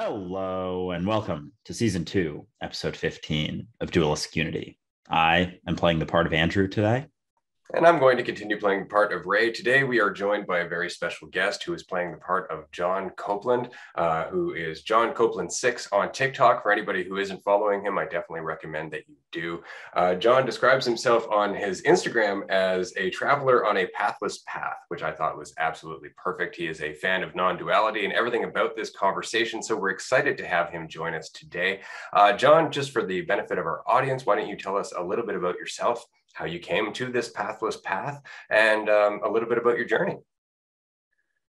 Hello, and welcome to season two, episode 15 of Dualistic Unity. I am playing the part of Andrew today. And I'm going to continue playing the part of Ray. Today, we are joined by a very special guest who is playing the part of Jon Copeland, uh, who is Jon Copeland6 on TikTok. For anybody who isn't following him, I definitely recommend that you do. Uh, Jon describes himself on his Instagram as a traveler on a pathless path, which I thought was absolutely perfect. He is a fan of non duality and everything about this conversation. So we're excited to have him join us today. Uh, Jon, just for the benefit of our audience, why don't you tell us a little bit about yourself? How you came to this pathless path, and um, a little bit about your journey.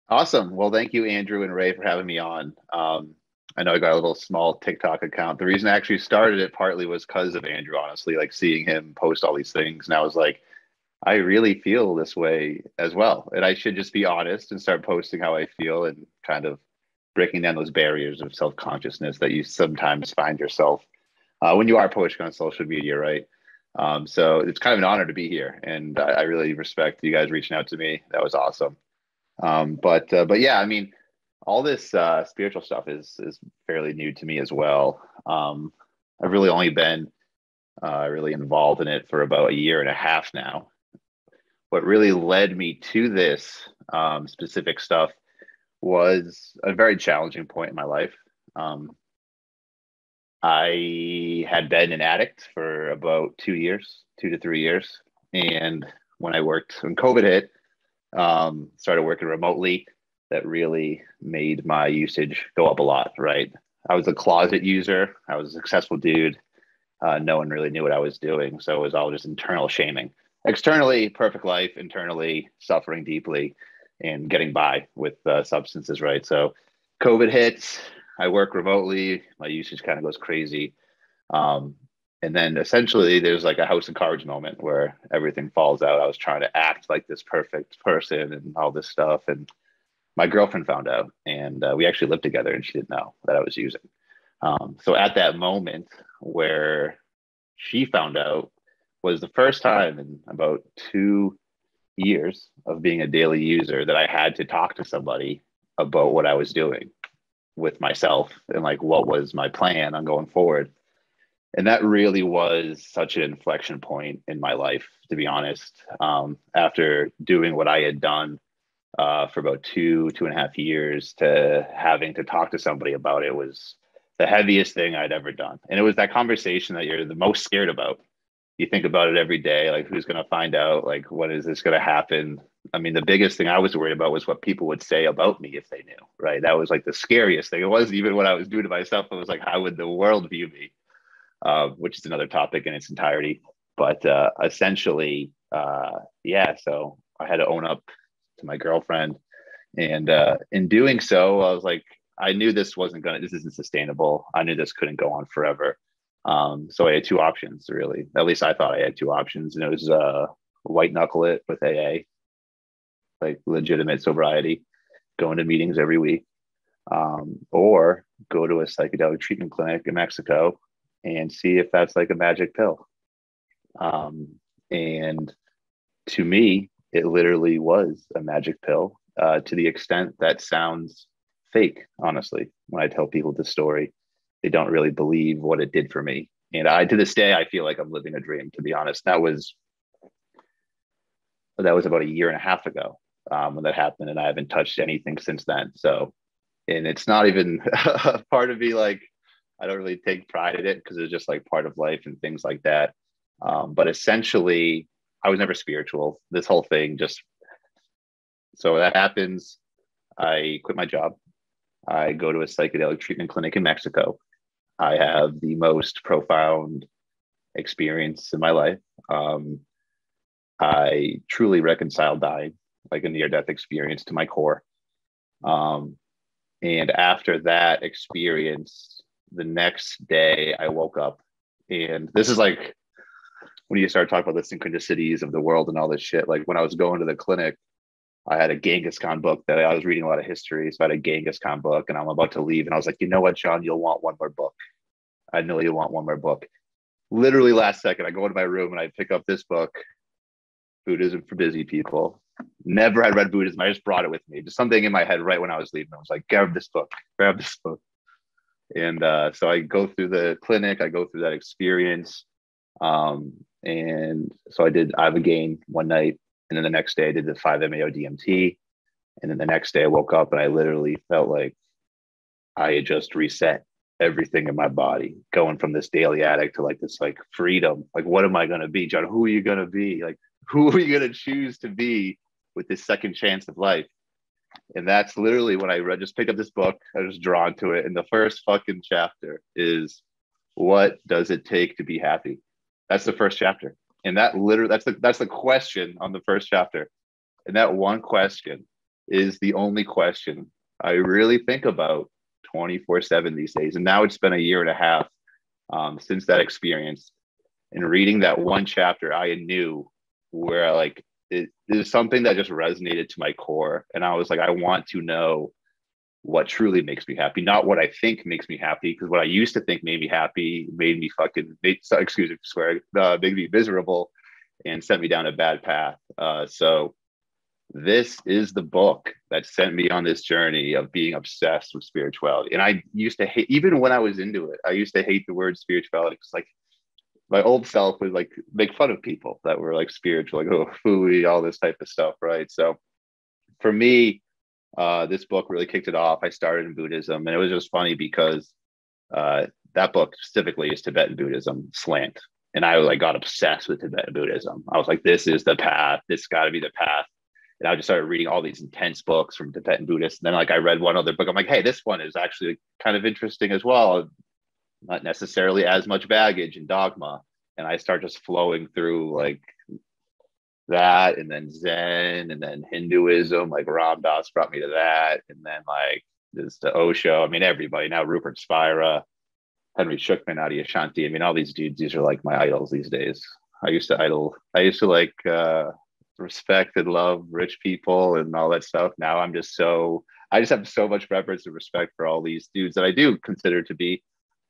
Awesome. Well, thank you, Andrew and Ray, for having me on. Um, I know I got a little small TikTok account. The reason I actually started it partly was because of Andrew, honestly, like seeing him post all these things. And I was like, I really feel this way as well. And I should just be honest and start posting how I feel and kind of breaking down those barriers of self consciousness that you sometimes find yourself uh, when you are posting on social media, right? Um, so it's kind of an honor to be here, and I, I, really respect you guys reaching out to me. That was awesome. Um, but uh, but yeah, I mean, all this uh, spiritual stuff is is fairly new to me as well. Um, I've really only been uh, really involved in it for about a year and a half now. What really led me to this um, specific stuff was a very challenging point in my life. Um, I had been an addict for about two years, two to three years. And when I worked, when COVID hit, um, started working remotely, that really made my usage go up a lot, right? I was a closet user, I was a successful dude. Uh, no one really knew what I was doing. So it was all just internal shaming. Externally, perfect life, internally, suffering deeply and getting by with uh, substances, right? So COVID hits, I work remotely. My usage kind of goes crazy. Um, and then essentially there's like a house of cards moment where everything falls out. I was trying to act like this perfect person and all this stuff. And my girlfriend found out and uh, we actually lived together and she didn't know that I was using. Um, so at that moment where she found out was the first time in about two years of being a daily user that I had to talk to somebody about what I was doing with myself and like what was my plan on going forward. And that really was such an inflection point in my life to be honest. Um, after doing what i had done uh, for about two two and a half years to having to talk to somebody about it was the heaviest thing i'd ever done. And it was that conversation that you're the most scared about. You think about it every day like who's going to find out like what is this going to happen i mean the biggest thing i was worried about was what people would say about me if they knew right? That was like the scariest thing. It wasn't even what i was doing to myself. It was like how would the world view me? Uh, which is another topic in its entirety. But uh, essentially uh, yeah so i had to own up to my girlfriend. And uh, in doing so i was like i knew this wasn't gonna this isn't sustainable. I knew this couldn't go on forever. Um, so I had two options, really. At least I thought I had two options, and it was uh, white knuckle it with AA, like legitimate sobriety, going to meetings every week, um, or go to a psychedelic treatment clinic in Mexico and see if that's like a magic pill. Um, and to me, it literally was a magic pill uh, to the extent that sounds fake, honestly, when I tell people the story they don't really believe what it did for me. And I, to this day, I feel like I'm living a dream. To be honest, that was that was about a year and a half ago um, when that happened, and I haven't touched anything since then. So, and it's not even a part of me like I don't really take pride in it because it's just like part of life and things like that. Um, but essentially, I was never spiritual. This whole thing just so that happens. I quit my job. I go to a psychedelic treatment clinic in Mexico. I have the most profound experience in my life. Um, I truly reconciled dying, like a near death experience to my core. Um, and after that experience, the next day I woke up, and this is like when you start talking about the synchronicities of the world and all this shit. Like when I was going to the clinic, I had a Genghis Khan book that I was reading a lot of history. So I had a Genghis Khan book and I'm about to leave. And I was like, you know what, Jon, you'll want one more book. I know you'll want one more book. Literally last second, I go into my room and I pick up this book, Buddhism for Busy People. Never had read Buddhism. I just brought it with me. Just something in my head right when I was leaving. I was like, grab this book, grab this book. And uh, so I go through the clinic, I go through that experience. Um, and so I did Ibogaine one night. And then the next day I did the 5-MeO DMT. And then the next day I woke up and I literally felt like I had just reset everything in my body, going from this daily addict to like this like freedom. Like, what am I gonna be, Jon? Who are you gonna be? Like, who are you gonna choose to be with this second chance of life? And that's literally when I read, just picked up this book. I was drawn to it. And the first fucking chapter is what does it take to be happy? That's the first chapter. And that literally that's the that's the question on the first chapter. And that one question is the only question I really think about 24 7 these days. And now it's been a year and a half um, since that experience. And reading that one chapter, I knew where I like it is something that just resonated to my core. And I was like, I want to know what truly makes me happy, not what I think makes me happy. Because what I used to think made me happy made me fucking, made, excuse me, swear, uh, made me miserable and sent me down a bad path. Uh, so this is the book that sent me on this journey of being obsessed with spirituality. And I used to hate, even when I was into it, I used to hate the word spirituality because, like, my old self would like make fun of people that were like spiritual, like, oh, fooey, all this type of stuff, right? So for me, uh, this book really kicked it off. I started in Buddhism, and it was just funny because uh, that book specifically is Tibetan Buddhism slant. And I like got obsessed with Tibetan Buddhism. I was like, this is the path. This got to be the path and I just started reading all these intense books from Tibetan Buddhists. And then like I read one other book. I'm like, hey, this one is actually kind of interesting as well. Not necessarily as much baggage and dogma. And I start just flowing through like that and then Zen and then Hinduism, like Ram Dass brought me to that. And then like this the Osho. I mean, everybody now, Rupert Spira, Henry Shukman, Adyashanti. I mean, all these dudes, these are like my idols these days. I used to idol, I used to like uh respect and love rich people and all that stuff. Now I'm just so I just have so much reverence and respect for all these dudes that I do consider to be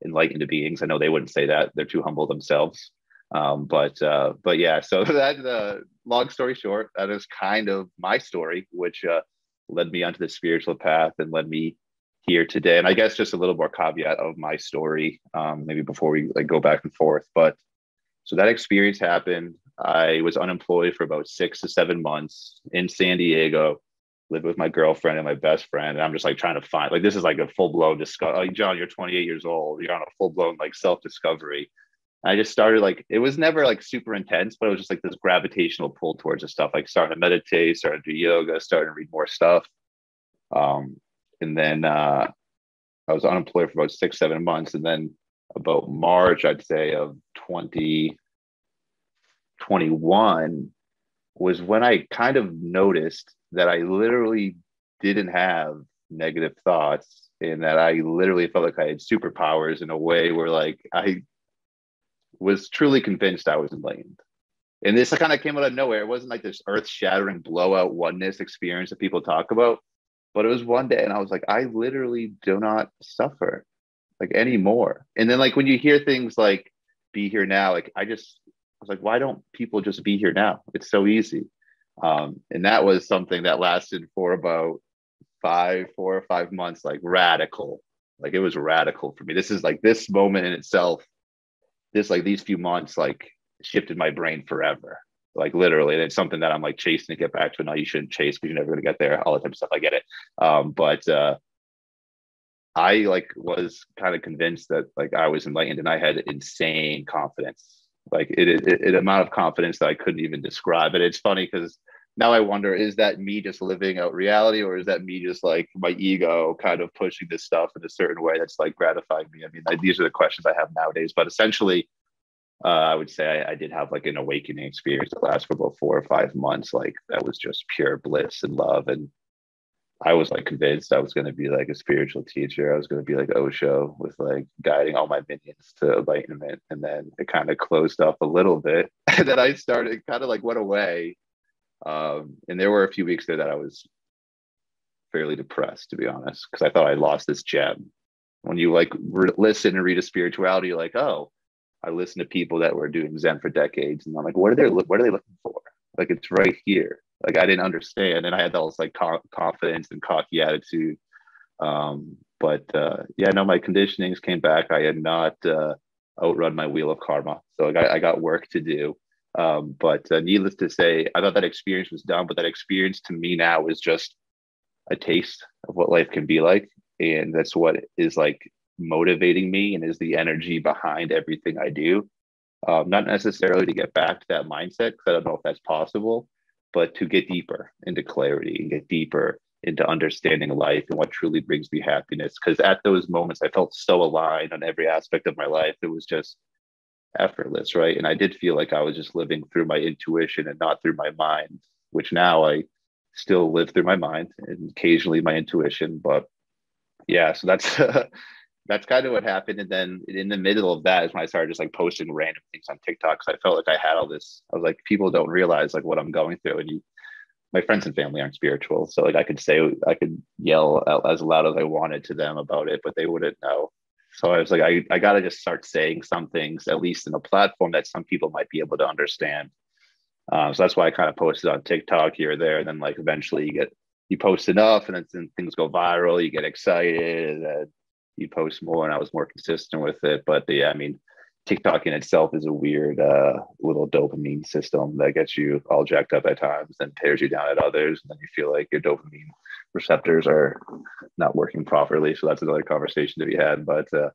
enlightened beings. I know they wouldn't say that; they're too humble themselves. Um, but uh, but yeah, so that uh, long story short, that is kind of my story, which uh, led me onto the spiritual path and led me here today. And I guess just a little more caveat of my story, um, maybe before we like go back and forth. But so that experience happened. I was unemployed for about six to seven months in San Diego, lived with my girlfriend and my best friend. And I'm just like trying to find, like, this is like a full blown discovery. Like, Jon, you're 28 years old. You're on a full blown like self discovery. I just started like, it was never like super intense, but it was just like this gravitational pull towards the stuff, like starting to meditate, starting to do yoga, starting to read more stuff. Um, and then uh, I was unemployed for about six, seven months. And then about March, I'd say, of 2021 was when I kind of noticed that I literally didn't have negative thoughts and that I literally felt like I had superpowers in a way where like I was truly convinced I was enlightened. And this kind of came out of nowhere. It wasn't like this earth shattering blowout oneness experience that people talk about, but it was one day and I was like, I literally do not suffer like anymore. And then like when you hear things like be here now, like I just was like, why don't people just be here now? It's so easy. Um, and that was something that lasted for about five, four or five months, like radical. Like it was radical for me. This is like this moment in itself, this like these few months, like shifted my brain forever. Like literally, and it's something that I'm like chasing to get back to. No, you shouldn't chase because you're never gonna get there. All that type of stuff. I get it. Um, but uh, I like was kind of convinced that like I was enlightened and I had insane confidence like it, it, it amount of confidence that I couldn't even describe. And it's funny because now I wonder, is that me just living out reality or is that me just like my ego kind of pushing this stuff in a certain way that's like gratifying me? I mean, I, these are the questions I have nowadays, but essentially, uh, I would say I, I, did have like an awakening experience that lasted for about four or five months. Like that was just pure bliss and love. And I was like convinced I was going to be like a spiritual teacher. I was going to be like Osho with like guiding all my minions to enlightenment. And then it kind of closed up a little bit. And then I started kind of like went away. Um, and there were a few weeks there that I was fairly depressed, to be honest, because I thought I lost this gem. When you like re- listen and read a spirituality, you're like, oh, I listen to people that were doing Zen for decades, and I'm like, what are they? What are they looking for? Like it's right here like I didn't understand, and I had all this like co- confidence and cocky attitude. Um, but uh, yeah, no, my conditionings came back. I had not uh, outrun my wheel of karma, so I got, I got work to do. Um, but uh, needless to say, I thought that experience was done, but that experience to me now is just a taste of what life can be like, and that's what is like motivating me and is the energy behind everything I do. Um, not necessarily to get back to that mindset because I don't know if that's possible, but to get deeper into clarity and get deeper into understanding life and what truly brings me happiness. Because at those moments, I felt so aligned on every aspect of my life. It was just effortless, right? And I did feel like I was just living through my intuition and not through my mind, which now I still live through my mind and occasionally my intuition. But yeah, so that's that's kind of what happened. And then in the middle of that is when I started just like posting random things on TikTok because I felt like I had all this. I was like, people don't realize like what I'm going through, and you, my friends and family aren't spiritual, so like I could say I could yell out as loud as I wanted to them about it, but they wouldn't know. So I was like, I, I got to just start saying some things, at least in a platform that some people might be able to understand. Um, so that's why I kind of posted on TikTok here or there. And then like eventually you get, you post enough and then things go viral, you get excited and you post more and I was more consistent with it. But yeah, I mean, TikTok in itself is a weird uh, little dopamine system that gets you all jacked up at times and tears you down at others. And then you feel like your dopamine receptors are not working properly. So that's another conversation to be had. But uh,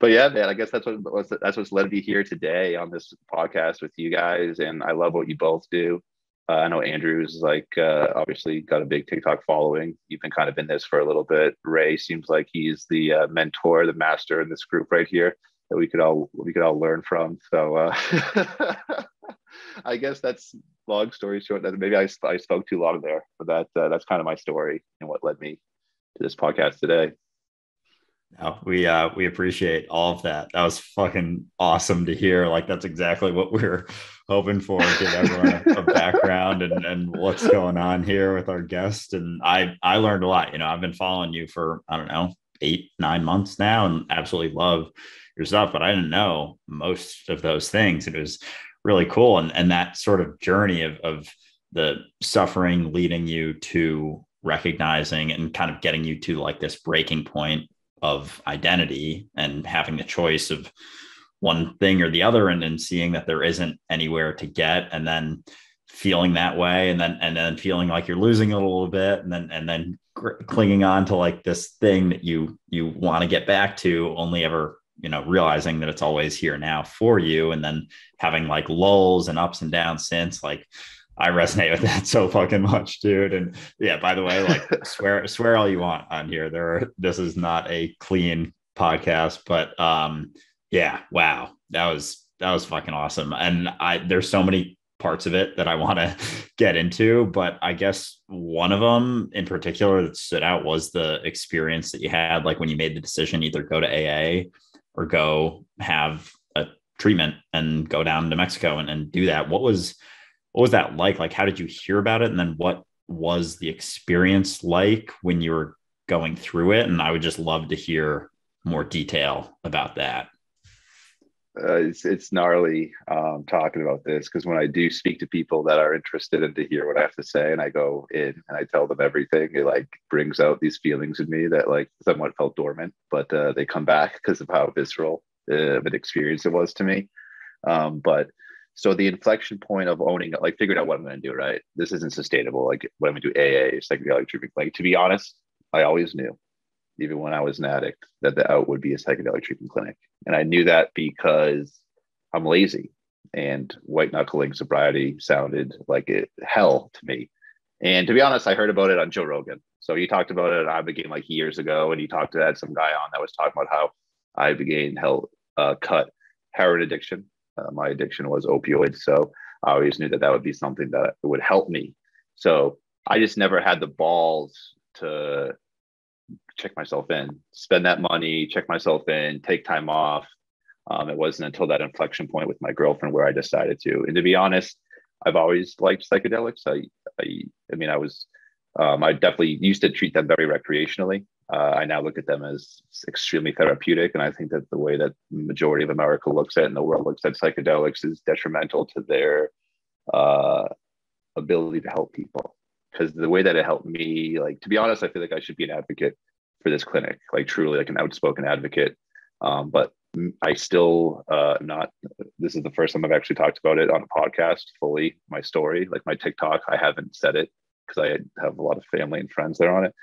but yeah, man, I guess that's what that's what's led me here today on this podcast with you guys. And I love what you both do. Uh, I know Andrew's like uh, obviously got a big TikTok following. You've been kind of in this for a little bit. Ray seems like he's the uh, mentor, the master in this group right here that we could all we could all learn from. So uh, I guess that's long story short. That maybe I, I spoke too long there, but that uh, that's kind of my story and what led me to this podcast today. No, we uh we appreciate all of that. That was fucking awesome to hear. Like that's exactly what we are hoping for. Give everyone a, a background and and what's going on here with our guest. And I I learned a lot. You know, I've been following you for I don't know eight nine months now, and absolutely love your stuff. But I didn't know most of those things. It was really cool, and and that sort of journey of of the suffering leading you to recognizing and kind of getting you to like this breaking point of identity and having the choice of one thing or the other and then seeing that there isn't anywhere to get and then feeling that way and then and then feeling like you're losing a little bit and then and then clinging on to like this thing that you you want to get back to only ever you know realizing that it's always here now for you and then having like lulls and ups and downs since like I resonate with that so fucking much, dude. And yeah, by the way, like swear swear all you want on here. There are, this is not a clean podcast, but um yeah, wow. That was that was fucking awesome. And I there's so many parts of it that I want to get into, but I guess one of them in particular that stood out was the experience that you had like when you made the decision either go to AA or go have a treatment and go down to Mexico and, and do that. What was what was that like? Like, how did you hear about it? And then what was the experience like when you were going through it? And I would just love to hear more detail about that. Uh, it's it's gnarly um, talking about this because when I do speak to people that are interested in to hear what I have to say, and I go in and I tell them everything, it like brings out these feelings in me that like somewhat felt dormant, but uh, they come back because of how visceral uh, of an experience it was to me. Um, but so the inflection point of owning like figuring out what I'm going to do, right? This isn't sustainable. Like what I'm going to do AA, psychedelic treatment. Like to be honest, I always knew, even when I was an addict, that the out would be a psychedelic treatment clinic. And I knew that because I'm lazy and white knuckling sobriety sounded like it hell to me. And to be honest, I heard about it on Joe Rogan. So he talked about it ibogaine like years ago, and he talked to that some guy on that was talking about how ibogaine hell uh, cut heroin addiction uh, my addiction was opioids. So I always knew that that would be something that would help me. So I just never had the balls to check myself in, spend that money, check myself in, take time off. Um, it wasn't until that inflection point with my girlfriend where I decided to. And to be honest, I've always liked psychedelics. I, I, I mean, I was, um, I definitely used to treat them very recreationally uh, I now look at them as extremely therapeutic. And I think that the way that the majority of America looks at and the world looks at psychedelics is detrimental to their uh, ability to help people. Because the way that it helped me, like, to be honest, I feel like I should be an advocate for this clinic, like truly like an outspoken advocate. Um, but I still uh, not. This is the first time I've actually talked about it on a podcast fully. My story, like my TikTok, I haven't said it because I have a lot of family and friends that are on it.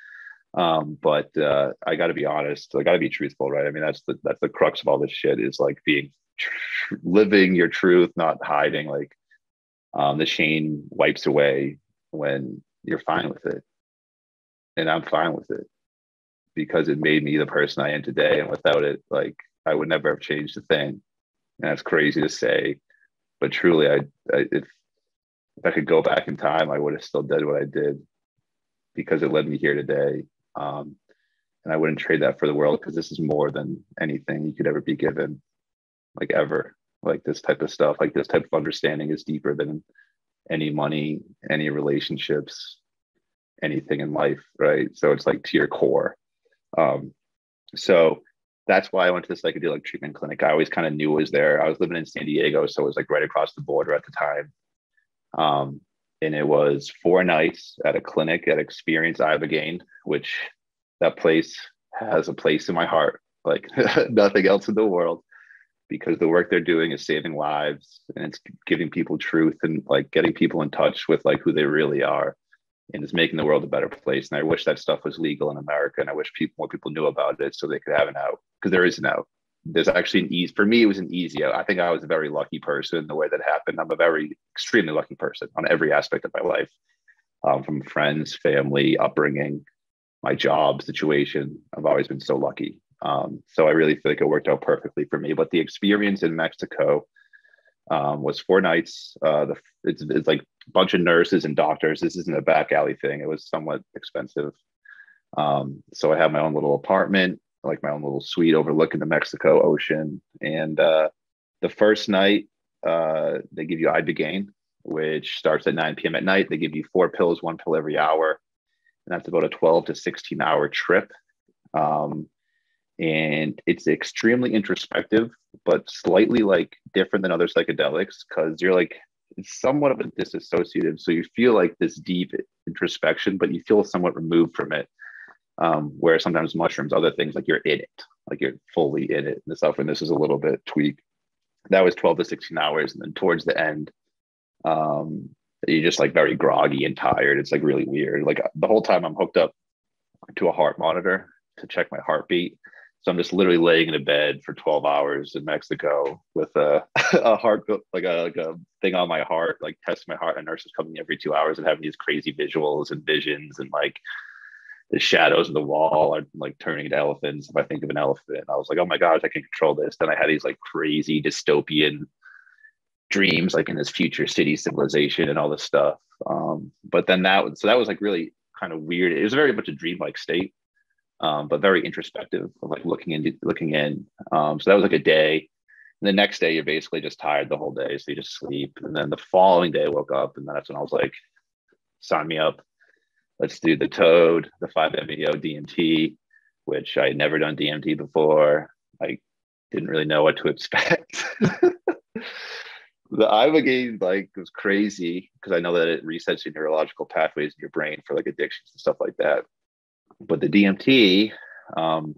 Um, but uh, I got to be honest. I got to be truthful, right? I mean, that's the that's the crux of all this shit is like being tr- living your truth, not hiding. Like um, the shame wipes away when you're fine with it, and I'm fine with it because it made me the person I am today. And without it, like I would never have changed a thing. And that's crazy to say, but truly, I, I if if I could go back in time, I would have still did what I did because it led me here today. Um, and I wouldn't trade that for the world because this is more than anything you could ever be given, like ever. Like this type of stuff, like this type of understanding is deeper than any money, any relationships, anything in life, right? So it's like to your core. Um, so that's why I went to the psychedelic treatment clinic. I always kind of knew it was there. I was living in San Diego, so it was like right across the border at the time. Um, and it was four nights at a clinic at Experience Ibogaine, which that place has a place in my heart, like nothing else in the world, because the work they're doing is saving lives and it's giving people truth and like getting people in touch with like who they really are and it's making the world a better place. And I wish that stuff was legal in America and I wish people more people knew about it so they could have an out because there is an out. There's actually an ease for me it was an easy out. i think i was a very lucky person the way that happened. I'm a very extremely lucky person on every aspect of my life um, from friends family upbringing my job situation. I've always been so lucky. Um, so i really feel like it worked out perfectly for me. But the experience in mexico um, was four nights uh, the, it's, it's like a bunch of nurses and doctors this isn't a back alley thing it was somewhat expensive um, so i had my own little apartment like my own little suite overlooking the Mexico Ocean. And uh, the first night, uh, they give you ibogaine, which starts at 9 p.m. at night. They give you four pills, one pill every hour, and that's about a 12 to 16 hour trip. Um, and it's extremely introspective, but slightly like different than other psychedelics because you're like somewhat of a disassociative. So you feel like this deep introspection, but you feel somewhat removed from it um, where sometimes mushrooms, other things like you're in it, like you're fully in it. And stuff, and this is a little bit tweak. That was 12 to 16 hours. And then towards the end, um, you're just like very groggy and tired. It's like really weird. Like the whole time I'm hooked up to a heart monitor to check my heartbeat. So I'm just literally laying in a bed for 12 hours in Mexico with a, a heart, like a, like a thing on my heart, like testing my heart. And nurses coming every two hours and having these crazy visuals and visions and like the shadows of the wall are like turning into elephants. If I think of an elephant, I was like, oh my gosh, I can control this. Then I had these like crazy dystopian dreams, like in this future city civilization and all this stuff. Um, but then that, so that was like really kind of weird. It was very much a dreamlike state, um, but very introspective, like looking into looking in. Um, so that was like a day. And the next day, you're basically just tired the whole day, so you just sleep. And then the following day, I woke up, and that's when I was like, sign me up let's do the toad, the 5-MeO DMT, which I had never done DMT before. I didn't really know what to expect. the ibogaine like was crazy because I know that it resets your neurological pathways in your brain for like addictions and stuff like that. But the DMT, um,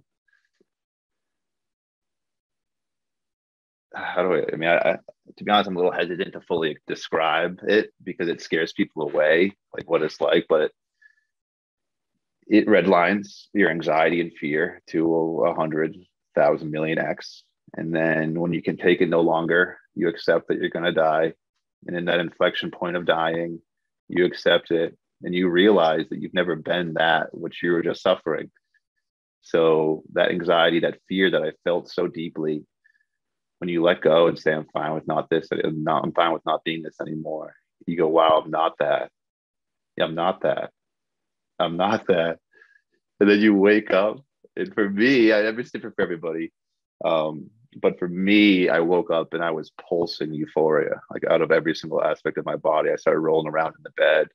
how do I? I mean, I, I, to be honest, I'm a little hesitant to fully describe it because it scares people away, like what it's like. But it redlines your anxiety and fear to a hundred thousand million X. And then when you can take it no longer, you accept that you're going to die. And in that inflection point of dying, you accept it and you realize that you've never been that which you were just suffering. So that anxiety, that fear that I felt so deeply, when you let go and say, I'm fine with not this, I'm, not, I'm fine with not being this anymore, you go, wow, I'm not that. I'm not that. I'm not that. And then you wake up. And for me, I never different for everybody. Um, but for me, I woke up and I was pulsing euphoria, like out of every single aspect of my body. I started rolling around in the bed,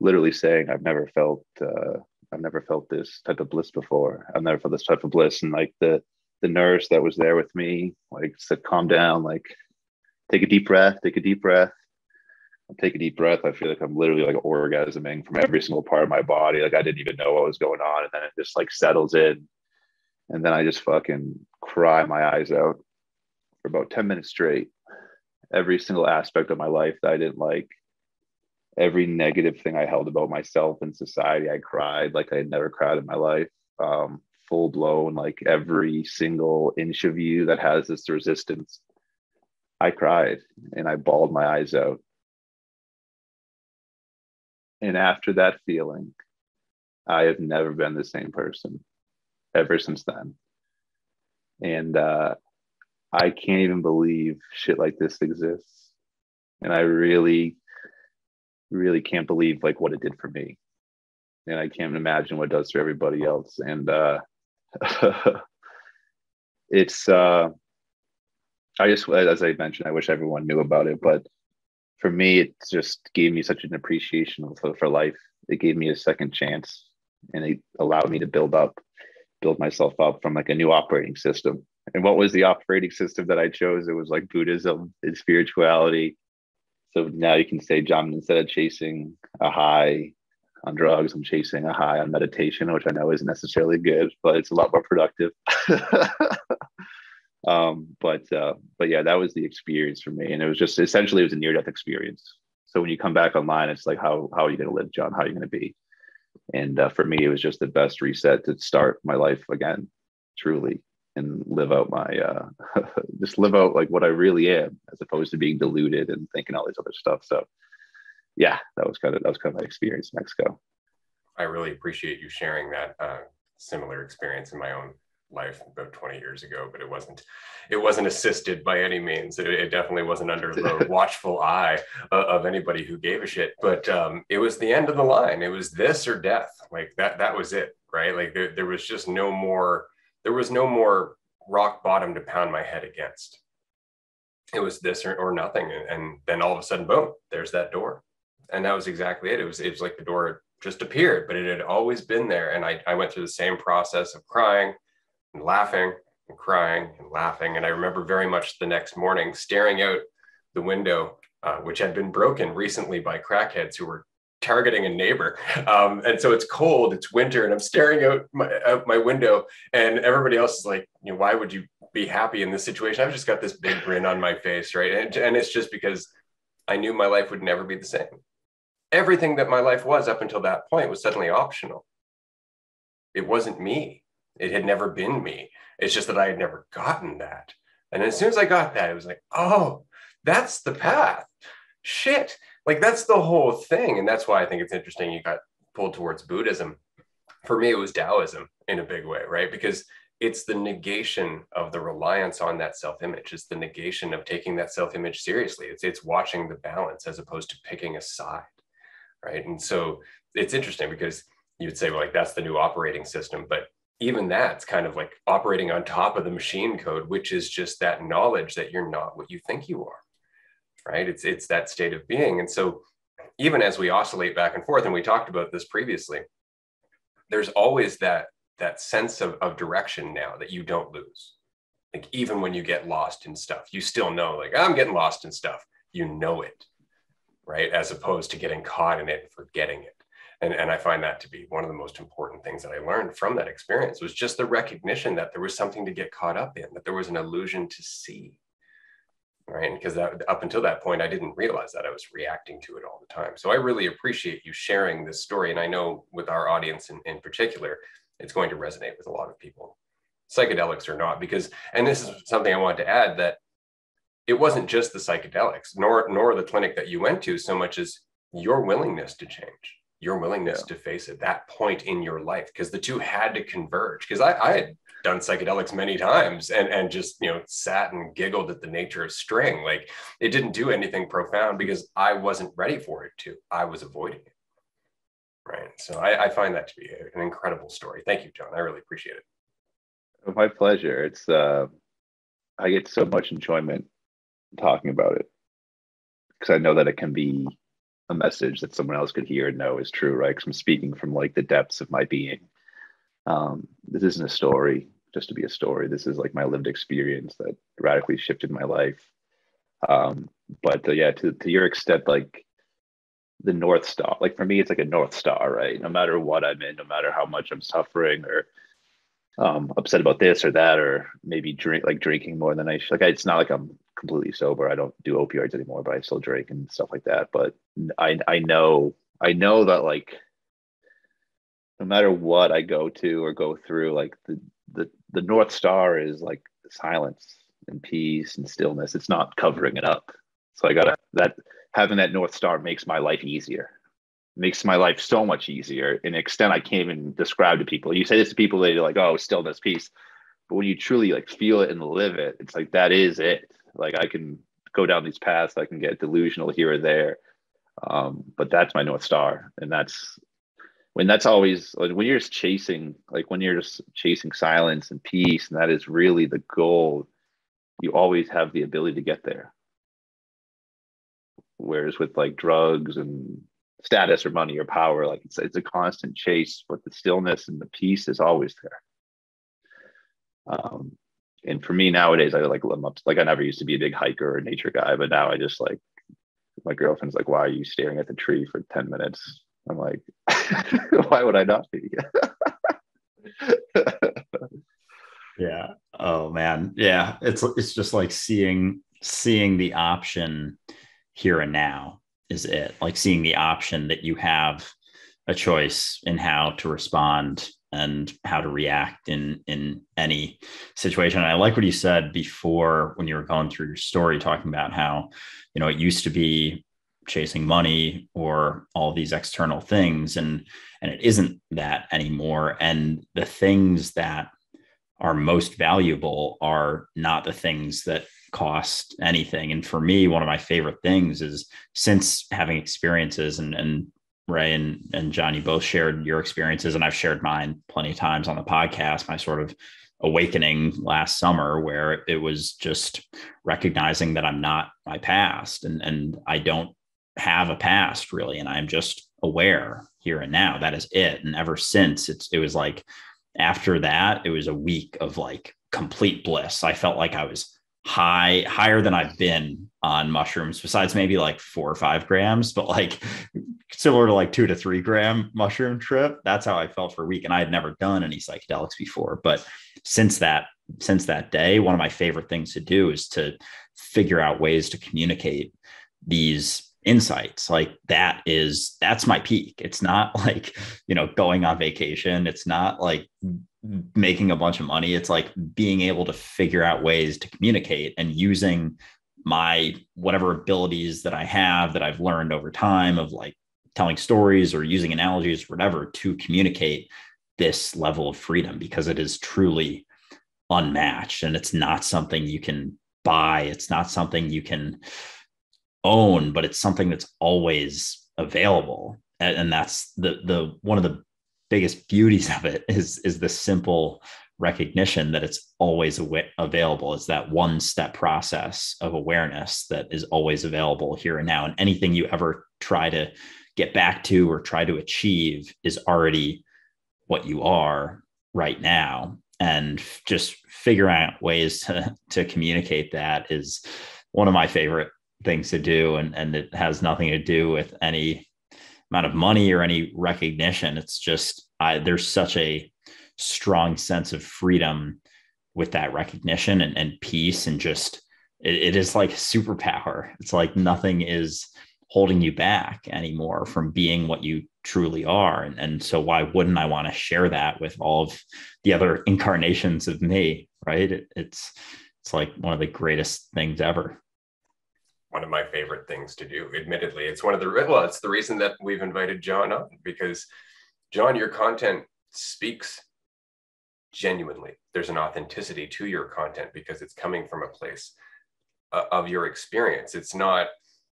literally saying, I've never felt uh, I've never felt this type of bliss before. I've never felt this type of bliss. And like the the nurse that was there with me, like said, calm down, like take a deep breath, take a deep breath. I take a deep breath. I feel like I'm literally like orgasming from every single part of my body. Like I didn't even know what was going on. And then it just like settles in. And then I just fucking cry my eyes out for about 10 minutes straight. Every single aspect of my life that I didn't like, every negative thing I held about myself and society, I cried like I had never cried in my life. Um, full blown, like every single inch of you that has this resistance. I cried and I bawled my eyes out. And after that feeling, I have never been the same person ever since then. And uh, I can't even believe shit like this exists. And I really, really can't believe like what it did for me. And I can't imagine what it does for everybody else. And uh, it's uh i just as i mentioned i wish everyone knew about it. But for me it just gave me such an appreciation for, for life. It gave me a second chance. And it allowed me to build up build myself up from like a new operating system. And what was the operating system that i chose? It was like buddhism and spirituality so now you can say jon instead of chasing a high on drugs. I'm chasing a high on meditation, which I know isn't necessarily good, but it's a lot more productive. um, but uh, but yeah, that was the experience for me, and it was just essentially it was a near death experience. So when you come back online, it's like how how are you going to live, Jon? How are you going to be? And uh, for me, it was just the best reset to start my life again, truly, and live out my uh, just live out like what I really am, as opposed to being deluded and thinking all these other stuff. So yeah, that was kind of that was kind of my experience in Mexico. I really appreciate you sharing that uh, similar experience in my own life about 20 years ago, but it wasn't it wasn't assisted by any means. It, it definitely wasn't under the watchful eye of, of anybody who gave a shit. But um, it was the end of the line. It was this or death. Like that that was it, right? Like there, there was just no more. There was no more rock bottom to pound my head against. It was this or, or nothing, and, and then all of a sudden, boom! There's that door and that was exactly it. It was it was like the door just appeared, but it had always been there. And I, I went through the same process of crying and laughing and crying and laughing. And I remember very much the next morning staring out the window, uh, which had been broken recently by crackheads who were targeting a neighbor. Um, and so it's cold, it's winter, and I'm staring out my, out my window, and everybody else is like, you know, why would you be happy in this situation? I've just got this big grin on my face, right? And, and it's just because I knew my life would never be the same everything that my life was up until that point was suddenly optional. It wasn't me. It had never been me. It's just that I had never gotten that. And as soon as I got that, it was like, oh, that's the path. Shit. Like that's the whole thing. And that's why I think it's interesting you got pulled towards Buddhism. For me, it was Taoism in a big way, right? Because it's the negation of the reliance on that self-image. It's the negation of taking that self-image seriously. It's it's watching the balance as opposed to picking a side right? And so it's interesting because you'd say, well, like that's the new operating system, but even that's kind of like operating on top of the machine code, which is just that knowledge that you're not what you think you are, right? It's it's that state of being, and so even as we oscillate back and forth, and we talked about this previously, there's always that that sense of, of direction now that you don't lose. Like even when you get lost in stuff, you still know, like I'm getting lost in stuff. You know it right? As opposed to getting caught in it and forgetting it. And, and I find that to be one of the most important things that I learned from that experience was just the recognition that there was something to get caught up in, that there was an illusion to see, right? Because that up until that point, I didn't realize that I was reacting to it all the time. So I really appreciate you sharing this story. And I know with our audience in, in particular, it's going to resonate with a lot of people, psychedelics or not, because, and this is something I wanted to add that it wasn't just the psychedelics nor nor the clinic that you went to so much as your willingness to change your willingness yeah. to face it that point in your life because the two had to converge because I, I had done psychedelics many times and and just you know sat and giggled at the nature of string. Like it didn't do anything profound because i wasn't ready for it to i was avoiding it. Right. So i, I find that to be an incredible story. Thank you jon. I really appreciate it. My pleasure. It's uh i get so much enjoyment talking about it because I know that it can be a message that someone else could hear and know is true, right? Because I'm speaking from like the depths of my being. Um, this isn't a story just to be a story. This is like my lived experience that radically shifted my life. Um, but uh, yeah, to, to your extent, like the north star. Like for me, it's like a north star, right? No matter what I'm in, no matter how much I'm suffering or um, upset about this or that, or maybe drink like drinking more than I should. Like it's not like I'm completely sober. I don't do opioids anymore, but I still drink and stuff like that. But I I know I know that like no matter what I go to or go through, like the the the north star is like silence and peace and stillness. It's not covering it up. So I gotta that having that north star makes my life easier. makes my life so much easier in extent I can't even describe to people. You say this to people, they're like, "Oh, stillness, peace," but when you truly like feel it and live it, it's like that is it. Like I can go down these paths, I can get delusional here or there, um, but that's my north star, and that's when that's always like when you're just chasing, like when you're just chasing silence and peace, and that is really the goal. You always have the ability to get there. Whereas with like drugs and status or money or power, like it's it's a constant chase, but the stillness and the peace is always there. Um, and for me nowadays, I like I'm up. Like I never used to be a big hiker or nature guy, but now I just like my girlfriend's like, "Why are you staring at the tree for ten minutes?" I'm like, "Why would I not be?" yeah. Oh man. Yeah. It's it's just like seeing seeing the option here and now is it like seeing the option that you have a choice in how to respond and how to react in in any situation. And I like what you said before when you were going through your story, talking about how you know it used to be chasing money or all these external things, and and it isn't that anymore. And the things that are most valuable are not the things that cost anything. And for me, one of my favorite things is since having experiences and and Ray and, and Jon, you both shared your experiences, and I've shared mine plenty of times on the podcast. My sort of awakening last summer, where it was just recognizing that I'm not my past and, and I don't have a past really. And I'm just aware here and now. That is it. And ever since it's, it was like after that, it was a week of like complete bliss. I felt like I was high higher than I've been on mushrooms besides maybe like four or five grams, but like similar to like two to three gram mushroom trip. That's how I felt for a week. And I had never done any psychedelics before. But since that, since that day, one of my favorite things to do is to figure out ways to communicate these insights like that is that's my peak. It's not like you know going on vacation. It's not like making a bunch of money. It's like being able to figure out ways to communicate and using my whatever abilities that i have that i've learned over time of like telling stories or using analogies or whatever to communicate this level of freedom because it is truly unmatched and it's not something you can buy. It's not something you can own but it's something that's always available. And, and that's the the one of the biggest beauties of it is is the simple recognition that it's always aw- available. It's that one step process of awareness that is always available here and now. And anything you ever try to get back to or try to achieve is already what you are right now. And just figuring out ways to to communicate that is one of my favorite things to do and and it has nothing to do with any amount of money or any recognition. It's just I, there's such a strong sense of freedom with that recognition and, and peace and just it, it is like superpower. It's like nothing is holding you back anymore from being what you truly are. And, and so why wouldn't I want to share that with all of the other incarnations of me? Right. It, it's it's like one of the greatest things ever one of my favorite things to do. Admittedly, it's one of the well, it's the reason that we've invited Jon on because Jon, your content speaks genuinely. There's an authenticity to your content because it's coming from a place uh, of your experience. It's not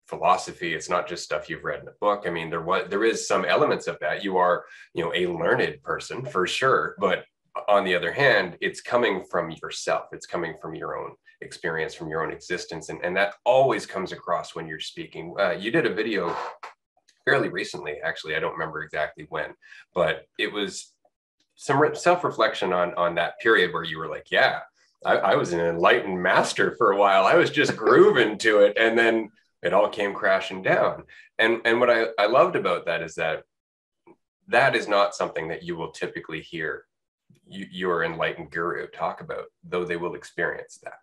philosophy. It's not just stuff you've read in a book. I mean, there was there is some elements of that. You are, you know, a learned person for sure, but on the other hand, it's coming from yourself. It's coming from your own experience, from your own existence. And, and that always comes across when you're speaking. Uh, you did a video fairly recently, actually. I don't remember exactly when, but it was some self reflection on, on that period where you were like, yeah, I, I was an enlightened master for a while. I was just grooving to it. And then it all came crashing down. And and what I, I loved about that is that that is not something that you will typically hear you, your enlightened guru talk about, though they will experience that.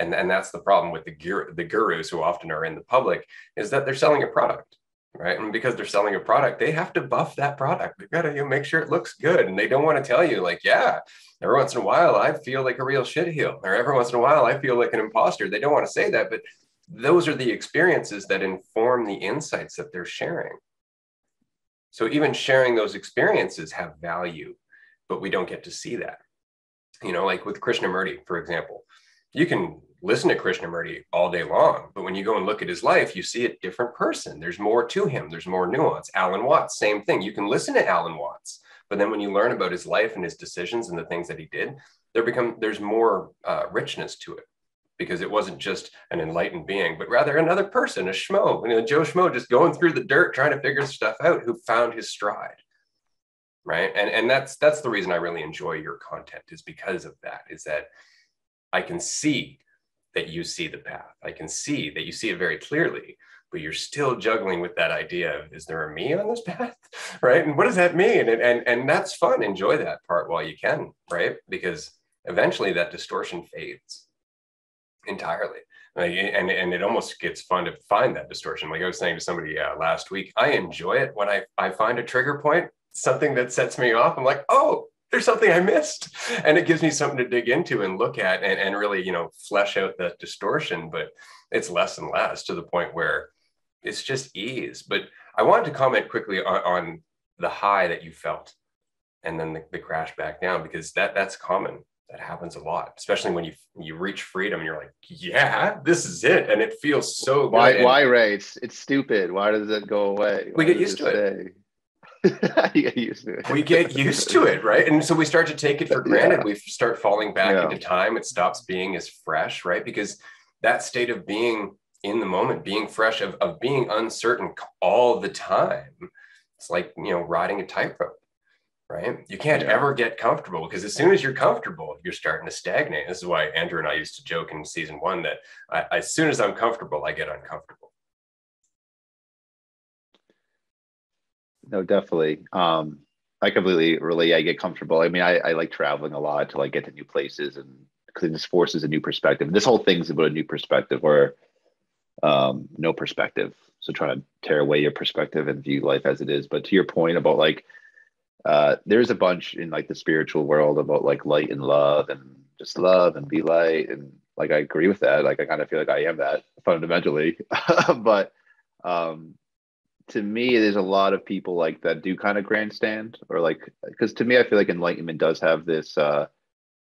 And, and that's the problem with the, the gurus who often are in the public is that they're selling a product right? And because they're selling a product, they have to buff that product. They've got to you know, make sure it looks good. And they don't want to tell you, like, yeah, every once in a while I feel like a real shitheel, or every once in a while I feel like an imposter. They don't want to say that, but those are the experiences that inform the insights that they're sharing. So even sharing those experiences have value, but we don't get to see that. You know, like with Krishnamurti, for example, you can listen to Krishnamurti all day long, but when you go and look at his life, you see a different person. There's more to him. There's more nuance. Alan Watts, same thing. You can listen to Alan Watts, but then when you learn about his life and his decisions and the things that he did, there become there's more uh, richness to it because it wasn't just an enlightened being, but rather another person, a schmo, you know, Joe Schmo just going through the dirt trying to figure stuff out who found his stride. Right. And, and that's that's the reason I really enjoy your content is because of that, is that I can see that you see the path. I can see that you see it very clearly, but you're still juggling with that idea of is there a me on this path? Right. And what does that mean? And and, and that's fun. Enjoy that part while you can, right? Because eventually that distortion fades entirely. Like, and, and it almost gets fun to find that distortion. Like I was saying to somebody uh, last week, I enjoy it when I, I find a trigger point, something that sets me off. I'm like, oh, there's something I missed. And it gives me something to dig into and look at and, and really, you know, flesh out that distortion. But it's less and less to the point where it's just ease. But I wanted to comment quickly on, on the high that you felt and then the, the, crash back down because that that's common. That happens a lot, especially when you you reach freedom and you're like, yeah, this is it, and it feels so good. Why, why, Ray? It's it's stupid. Why does it go away? Why we get used to it. Stay? you get used to it. we get used to it, right? And so we start to take it for granted. Yeah. We start falling back yeah. into time. It stops being as fresh, right? Because that state of being in the moment, being fresh, of, of being uncertain all the time, it's like, you know, riding a tightrope, right? You can't yeah. ever get comfortable because as soon as you're comfortable, you're starting to stagnate. This is why Andrew and I used to joke in season one that I, as soon as I'm comfortable, I get uncomfortable no, definitely. Um, I completely relate. I get comfortable. I mean, I, I like traveling a lot to like get to new places and because just forces a new perspective. This whole thing's about a new perspective or um, no perspective. So trying to tear away your perspective and view life as it is. But to your point about like, uh, there's a bunch in like the spiritual world about like light and love and just love and be light. And like, I agree with that. Like, I kind of feel like I am that fundamentally, but um, to me there's a lot of people like that do kind of grandstand or like because to me i feel like enlightenment does have this uh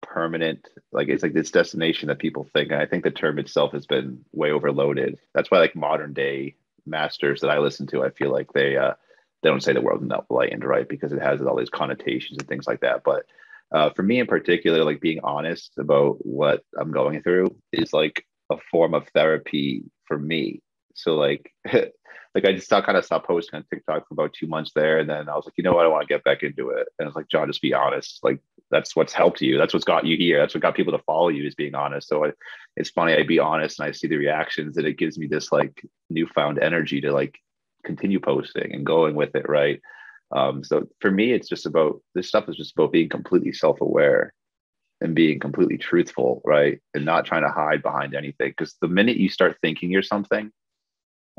permanent like it's like this destination that people think and i think the term itself has been way overloaded. That's why like modern day masters that i listen to i feel like they uh they don't say the world enlightened right? Because it has all these connotations and things like that. But uh, for me in particular like being honest about what i'm going through is like a form of therapy for me. So like like I just kind of stopped posting on TikTok for about two months there, and then I was like, you know what, I want to get back into it. And it's like, Jon, just be honest. Like that's what's helped you. That's what's got you here. That's what got people to follow you is being honest. So it's funny. I'd be honest, and I see the reactions, and it gives me this like newfound energy to like continue posting and going with it. Right. Um, so for me, it's just about this stuff is just about being completely self-aware and being completely truthful, right? And not trying to hide behind anything. Because the minute you start thinking you're something,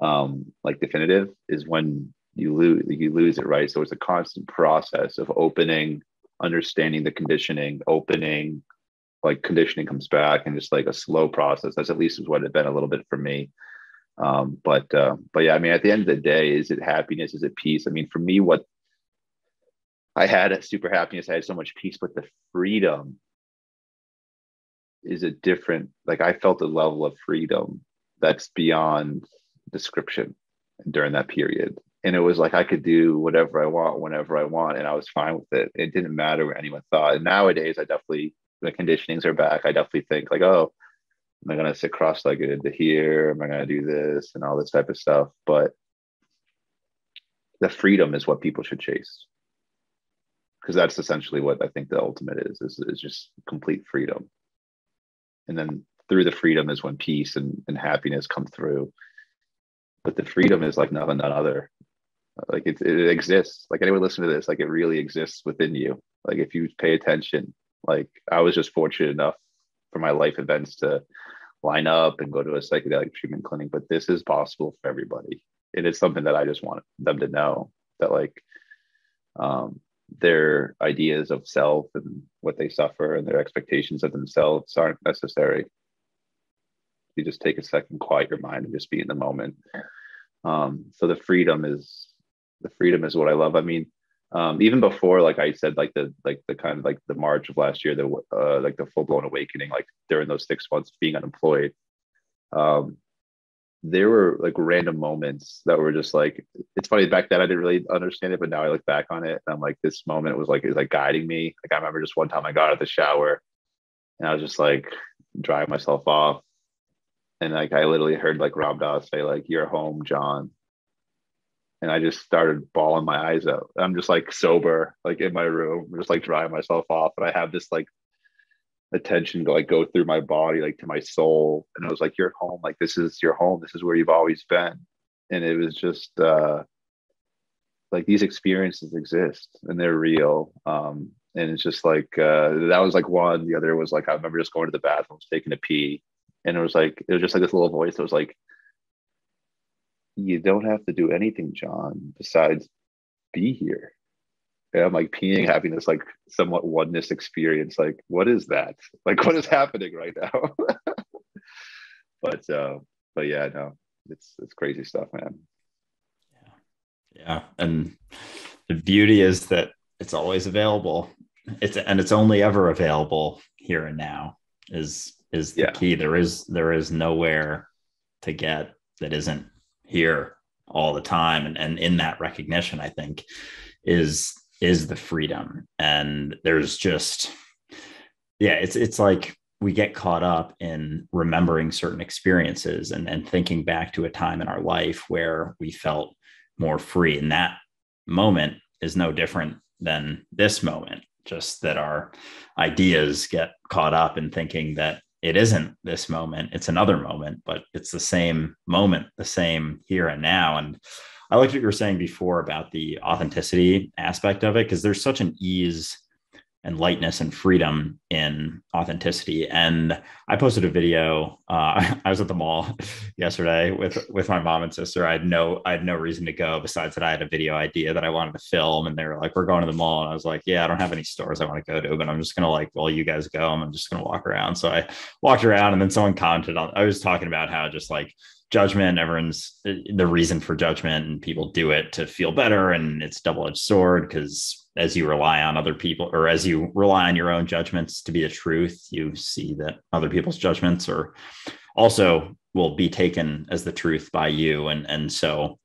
um, like definitive is when you lose you lose it right? So it's a constant process of opening understanding the conditioning opening like conditioning comes back and just like a slow process. That's at least is what it's been a little bit for me. Um, but uh, but yeah i mean at the end of the day is it happiness? Is it peace? I mean for me what i had a super happiness i had so much peace but the freedom is a different like i felt a level of freedom that's beyond description during that period. And it was like I could do whatever I want whenever I want, and I was fine with it. It didn't matter what anyone thought. And nowadays, I definitely the conditionings are back. I definitely think like, oh, am I gonna sit cross-legged to here? Am I gonna do this and all this type of stuff? But the freedom is what people should chase because that's essentially what I think the ultimate is, is is just complete freedom. And then through the freedom is when peace and, and happiness come through but the freedom is like nothing none other. Like it, it exists. Like anyone listen to this like it really exists within you. Like if you pay attention like i was just fortunate enough for my life events to line up and go to a psychedelic treatment clinic but this is possible for everybody. And it's something that i just want them to know that like um, their ideas of self and what they suffer and their expectations of themselves aren't necessary. You just take a second quiet your mind and just be in the moment um, so the freedom is the freedom is what i love i mean um, even before like i said like the like the kind of like the march of last year the uh, like the full-blown awakening like during those six months being unemployed um, there were like random moments that were just like it's funny back then I didn't really understand it, but now I look back on it and I'm like this moment was like is like guiding me. Like I remember just one time I got out of the shower and I was just like drying myself off. And like I literally heard like Ram Dass say, like, you're home, Jon. And I just started bawling my eyes out. I'm just like sober, like in my room, just like drying myself off. And I have this like attention to like go through my body like to my soul. And I was like you're home. Like this is your home. This is where you've always been. And it was just uh like these experiences exist and they're real. Um and it's just like uh that was like one. The other was like i remember just going to the bathroom taking a pee and it was like it was just like this little voice that was like you don't have to do anything jon besides be here and I'm like peeing, having this like somewhat oneness experience. Like, what is that? Like, what is happening right now? but uh, but yeah, no, it's it's crazy stuff, man. Yeah, yeah, and the beauty is that it's always available. It's and it's only ever available here and now. Is is the yeah. key. There is there is nowhere to get that isn't here all the time, and and in that recognition, I think is is the freedom and there's just yeah it's it's like we get caught up in remembering certain experiences and, and thinking back to a time in our life where we felt more free and that moment is no different than this moment just that our ideas get caught up in thinking that it isn't this moment it's another moment but it's the same moment the same here and now. And I liked what you were saying before about the authenticity aspect of it because there's such an ease and lightness and freedom in authenticity. And I posted a video. Uh, I was at the mall yesterday with with my mom and sister. I had no I had no reason to go besides that I had a video idea that I wanted to film, and they were like, "We're going to the mall," and I was like, "Yeah, I don't have any stores I want to go to, but I'm just gonna like, well, you guys go. I'm just gonna walk around." So I walked around, and then someone commented on. I was talking about how just like judgment everyone's the reason for judgment and people do it to feel better and it's double-edged sword because as you rely on other people or as you rely on your own judgments to be the truth you see that other people's judgments are also will be taken as the truth by you. And and so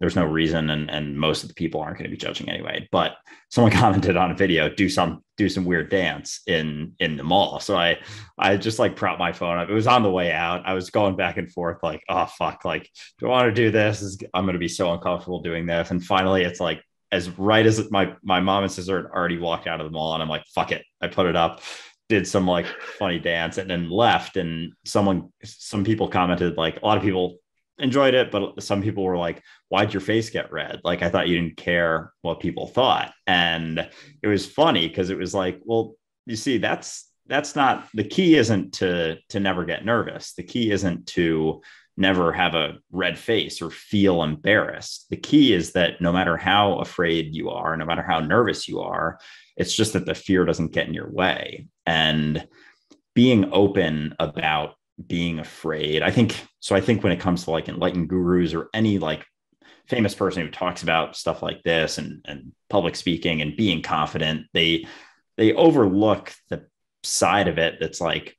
there's no reason and and most of the people aren't going to be judging anyway. But someone commented on a video do some do some weird dance in in the mall. So i i just like propped my phone up. It was on the way out. I was going back and forth like oh fuck like do i want to do this? I'm going to be so uncomfortable doing this. And finally it's like as right as my my mom and sister had already walked out of the mall and i'm like fuck it i put it up did some like funny dance and then left and someone some people commented like a lot of people enjoyed it, but some people were like, "Why'd your face get red?" Like I thought you didn't care what people thought, and it was funny because it was like, well, you see, that's that's not the key. Isn't to to never get nervous. The key isn't to never have a red face or feel embarrassed. The key is that no matter how afraid you are, no matter how nervous you are, it's just that the fear doesn't get in your way. And being open about being afraid. I think so. I think when it comes to like enlightened gurus or any like famous person who talks about stuff like this and, and public speaking and being confident, they they overlook the side of it that's like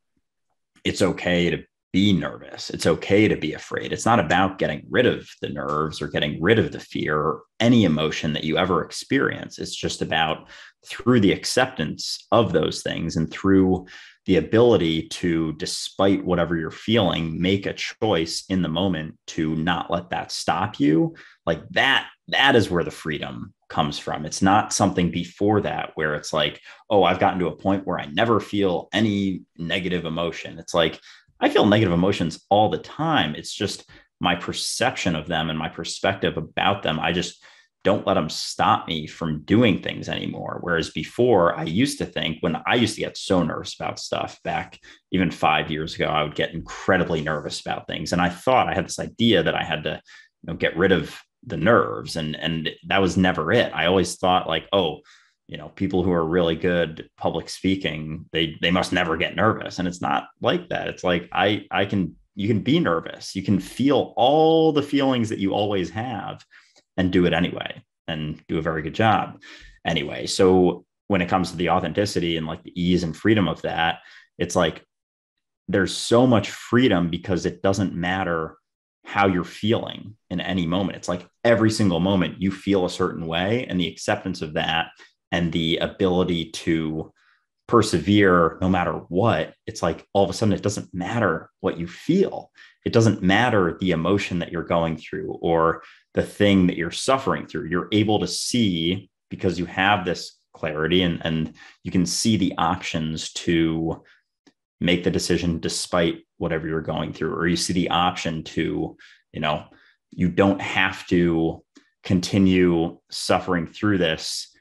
it's okay to be nervous. It's okay to be afraid. It's not about getting rid of the nerves or getting rid of the fear or any emotion that you ever experience. It's just about through the acceptance of those things and through the ability to, despite whatever you're feeling, make a choice in the moment to not let that stop you. Like that, that is where the freedom comes from. It's not something before that where it's like, oh, I've gotten to a point where I never feel any negative emotion. It's like, I feel negative emotions all the time. It's just my perception of them and my perspective about them, I just don't let them stop me from doing things anymore. Whereas before, I used to think when I used to get so nervous about stuff back even five years ago, I would get incredibly nervous about things. And I thought I had this idea that I had to you know, get rid of the nerves. And, and that was never it. I always thought like, oh, you know, people who are really good public speaking, they they must never get nervous. And it's not like that. It's like I I can you can be nervous. You can feel all the feelings that you always have and do it anyway and do a very good job anyway. So when it comes to the authenticity and like the ease and freedom of that, it's like there's so much freedom because it doesn't matter how you're feeling in any moment. It's like every single moment you feel a certain way, and the acceptance of that and the ability to persevere no matter what. It's like all of a sudden it doesn't matter what you feel. It doesn't matter the emotion that you're going through or the thing that you're suffering through. You're able to see because you have this clarity and, and you can see the options to make the decision despite whatever you're going through, or you see the option to, you know, you don't have to continue suffering through this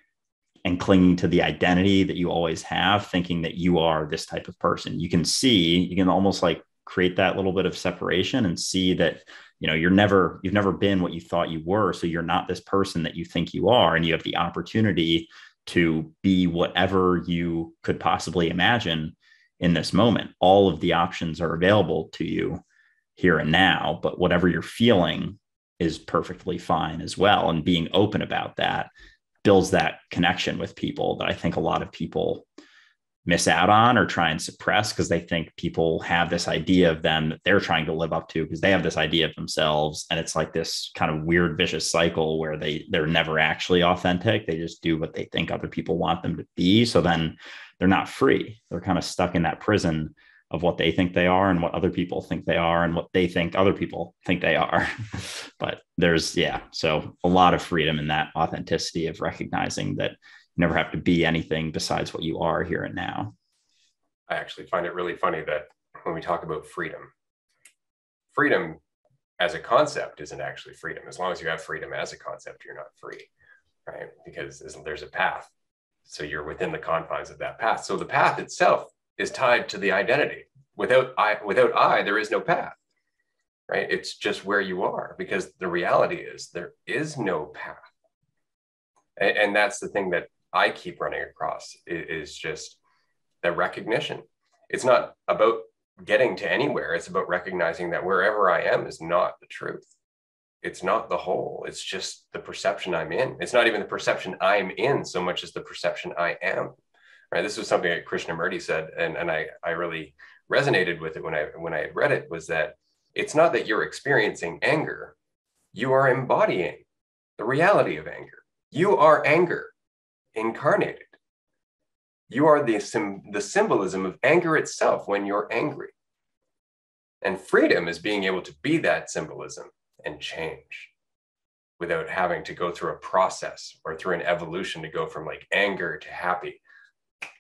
and clinging to the identity that you always have, thinking that you are this type of person. You can see, you can almost like create that little bit of separation and see that you know you're never you've never been what you thought you were so you're not this person that you think you are and you have the opportunity to be whatever you could possibly imagine in this moment all of the options are available to you here and now but whatever you're feeling is perfectly fine as well and being open about that builds that connection with people that i think a lot of people miss out on or try and suppress because they think people have this idea of them that they're trying to live up to because they have this idea of themselves. And it's like this kind of weird vicious cycle where they they're never actually authentic. They just do what they think other people want them to be. So then they're not free. They're kind of stuck in that prison of what they think they are and what other people think they are and what they think other people think they are but there's yeah so a lot of freedom in that authenticity of recognizing that you never have to be anything besides what you are here and now. I actually find it really funny that when we talk about freedom, freedom as a concept isn't actually freedom. As long as you have freedom as a concept, you're not free, right? Because there's a path. So you're within the confines of that path. So the path itself is tied to the identity. Without I, without I, there is no path, right? It's just where you are because the reality is there is no path. And, and that's the thing that I keep running across is, just the recognition. It's not about getting to anywhere. It's about recognizing that wherever I am is not the truth. It's not the whole. It's just the perception I'm in. It's not even the perception I'm in so much as the perception I am. Right. This was something that Krishnamurti said, and, and I, I really resonated with it when I when I read it, was that it's not that you're experiencing anger, you are embodying the reality of anger. You are anger incarnated. You are the, the symbolism of anger itself when you're angry. And freedom is being able to be that symbolism and change without having to go through a process or through an evolution to go from like anger to happy.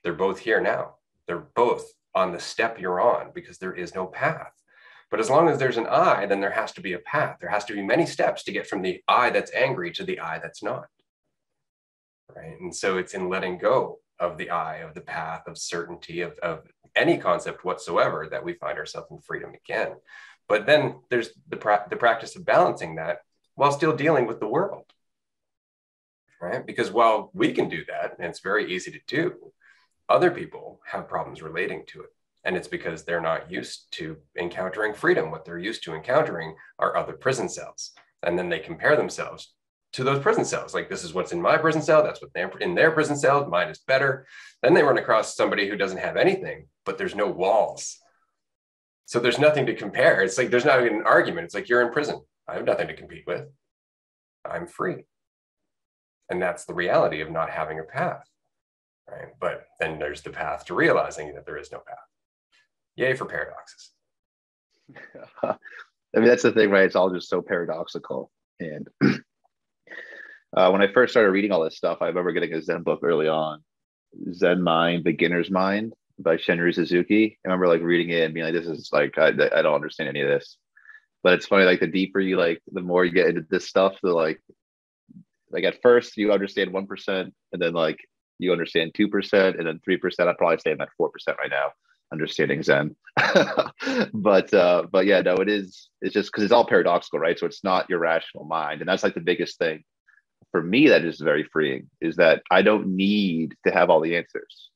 They're both here now. They're both on the step you're on because there is no path. But as long as there's an I, then there has to be a path. There has to be many steps to get from the I that's angry to the I that's not right? And so it's in letting go of the I, of the path, of certainty, of, of any concept whatsoever that we find ourselves in freedom again. But then there's the, pra- the practice of balancing that while still dealing with the world, right? Because while we can do that, and it's very easy to do, other people have problems relating to it. And it's because they're not used to encountering freedom. What they're used to encountering are other prison cells. And then they compare themselves to those prison cells. Like this is what's in my prison cell. That's what in their prison cell. Mine is better. Then they run across somebody who doesn't have anything, but there's no walls. So there's nothing to compare. It's like there's not even an argument. It's like you're in prison. I have nothing to compete with. I'm free. And that's the reality of not having a path. Right. But then there's the path to realizing that there is no path. Yay for paradoxes. I mean, that's the thing, right? It's all just so paradoxical. And Uh, when I first started reading all this stuff, I remember getting a Zen book early on, Zen Mind, Beginner's Mind by Shunryu Suzuki. I remember like reading it and being like, this is like, I, I don't understand any of this. but it's funny like the deeper you like the more you get into this stuff the like like at first you understand 1% and then like you understand 2% and then 3% i'd probably say i'm at 4% right now understanding zen. But uh but yeah no it is it's just because it's all paradoxical right? So it's not your rational mind and that's like the biggest thing for me that is very freeing is that i don't need to have all the answers.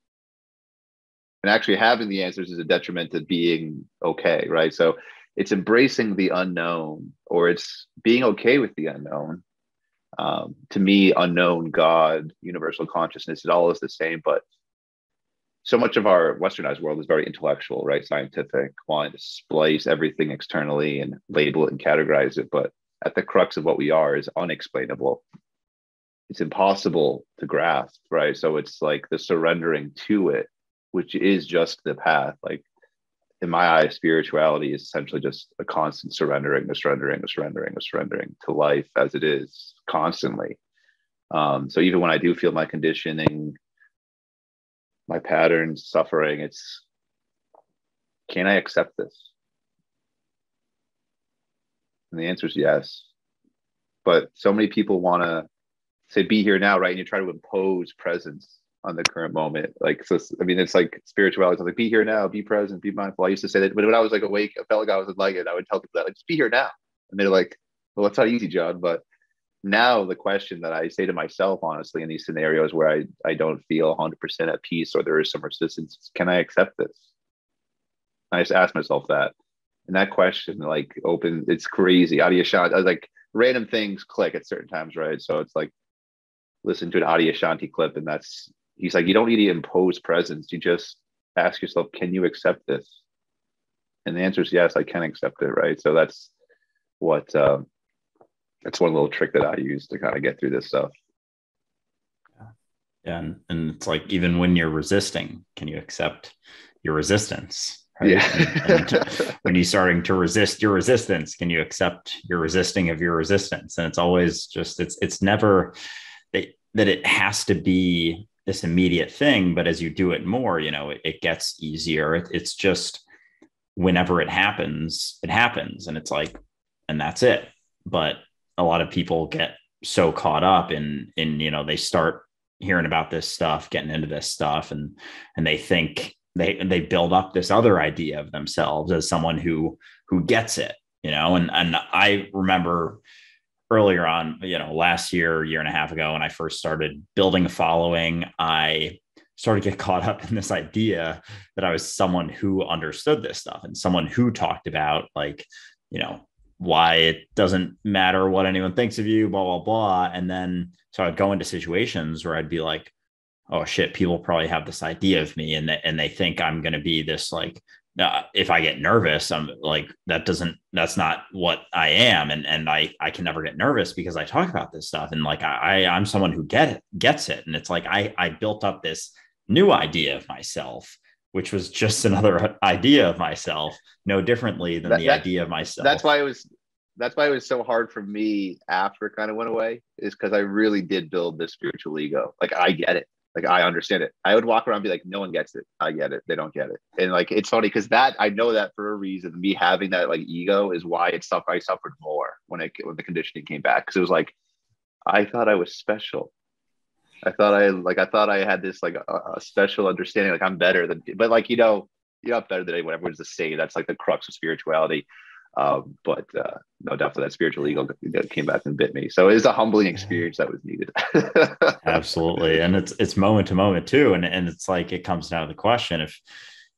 And actually having the answers is a detriment to being okay right? So it's embracing the unknown or it's being okay with the unknown um, to me unknown god universal consciousness it all is the same but so much of our westernized world is very intellectual right? Scientific wanting to splice everything externally and label it and categorize it but at the crux of what we are is unexplainable. It's impossible to grasp right? So it's like the surrendering to it which is just the path. Like in my eyes, spirituality is essentially just a constant surrendering, a surrendering, a surrendering, a surrendering to life as it is constantly. Um, so even when I do feel my conditioning, my patterns, suffering, it's can I accept this? And the answer is yes. But so many people want to say, be here now, right? And you try to impose presence on the current moment. Like, so, I mean, it's like spirituality. It's like, be here now, be present, be mindful. I used to say that, but when I was like awake, I felt like I was like it. I would tell people that, like, just be here now. And they're like, well, that's not easy, Jon. But now the question that I say to myself, honestly, in these scenarios where I, I don't feel 100% at peace or there is some resistance, can I accept this? I just ask myself that. And that question, like, open, it's crazy. Adyashanti, I was like, random things click at certain times, right? So it's like, listen to an Adyashanti clip, and that's he's like, you don't need to impose presence. You just ask yourself, can you accept this? And the answer is yes, I can accept it. Right. So that's what, um, that's one little trick that I use to kind of get through this stuff. Yeah. And, and it's like, even when you're resisting, can you accept your resistance? Right? Yeah. and, and when you're starting to resist your resistance, can you accept your resisting of your resistance? And it's always just, it's, it's never that, that it has to be this immediate thing but as you do it more you know it, it gets easier it, it's just whenever it happens it happens and it's like and that's it but a lot of people get so caught up in in you know they start hearing about this stuff getting into this stuff and and they think they they build up this other idea of themselves as someone who who gets it you know? And and i remember earlier on, you know, last year, year and a half ago, when I first started building a following, I started to get caught up in this idea that I was someone who understood this stuff and someone who talked about like, you know, why it doesn't matter what anyone thinks of you, blah, blah, blah. And then so I'd go into situations where I'd be like, oh shit, people probably have this idea of me and they, and they think I'm going to be this like uh, if I get nervous, I'm like that doesn't that's not what I am, and and I I can never get nervous because I talk about this stuff, and like I I'm someone who get it gets it, and it's like I I built up this new idea of myself, which was just another idea of myself, no differently than that, the that, idea of myself. That's why it was that's why it was so hard for me after it kind of went away, is because I really did build this spiritual ego. Like I get it. Like I understand it. I would walk around and be like, no one gets it. I get it. They don't get it. And like it's funny because that I know that for a reason. Me having that like ego is why it suffered. I suffered more when it when the conditioning came back because it was like I thought I was special. I thought I like I thought I had this like a, a special understanding. Like I'm better than, but like you know, you're not better than anyone. Everyone's the same. That's like the crux of spirituality. Um, but uh, no doubt for that spiritual ego came back and bit me. So it was a humbling experience that was needed. Absolutely, and it's it's moment to moment too, and and it's like it comes down to the question if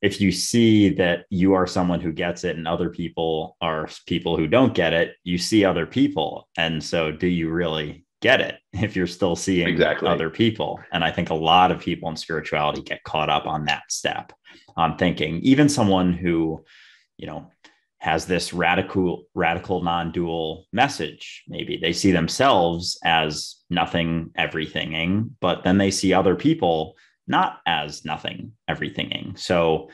if you see that you are someone who gets it and other people are people who don't get it, you see other people, and so do you really get it if you're still seeing exactly. other people? And I think a lot of people in spirituality get caught up on that step on thinking even someone who you know has this radical radical non-dual message maybe they see themselves as nothing everythinging but then they see other people not as nothing everythinging so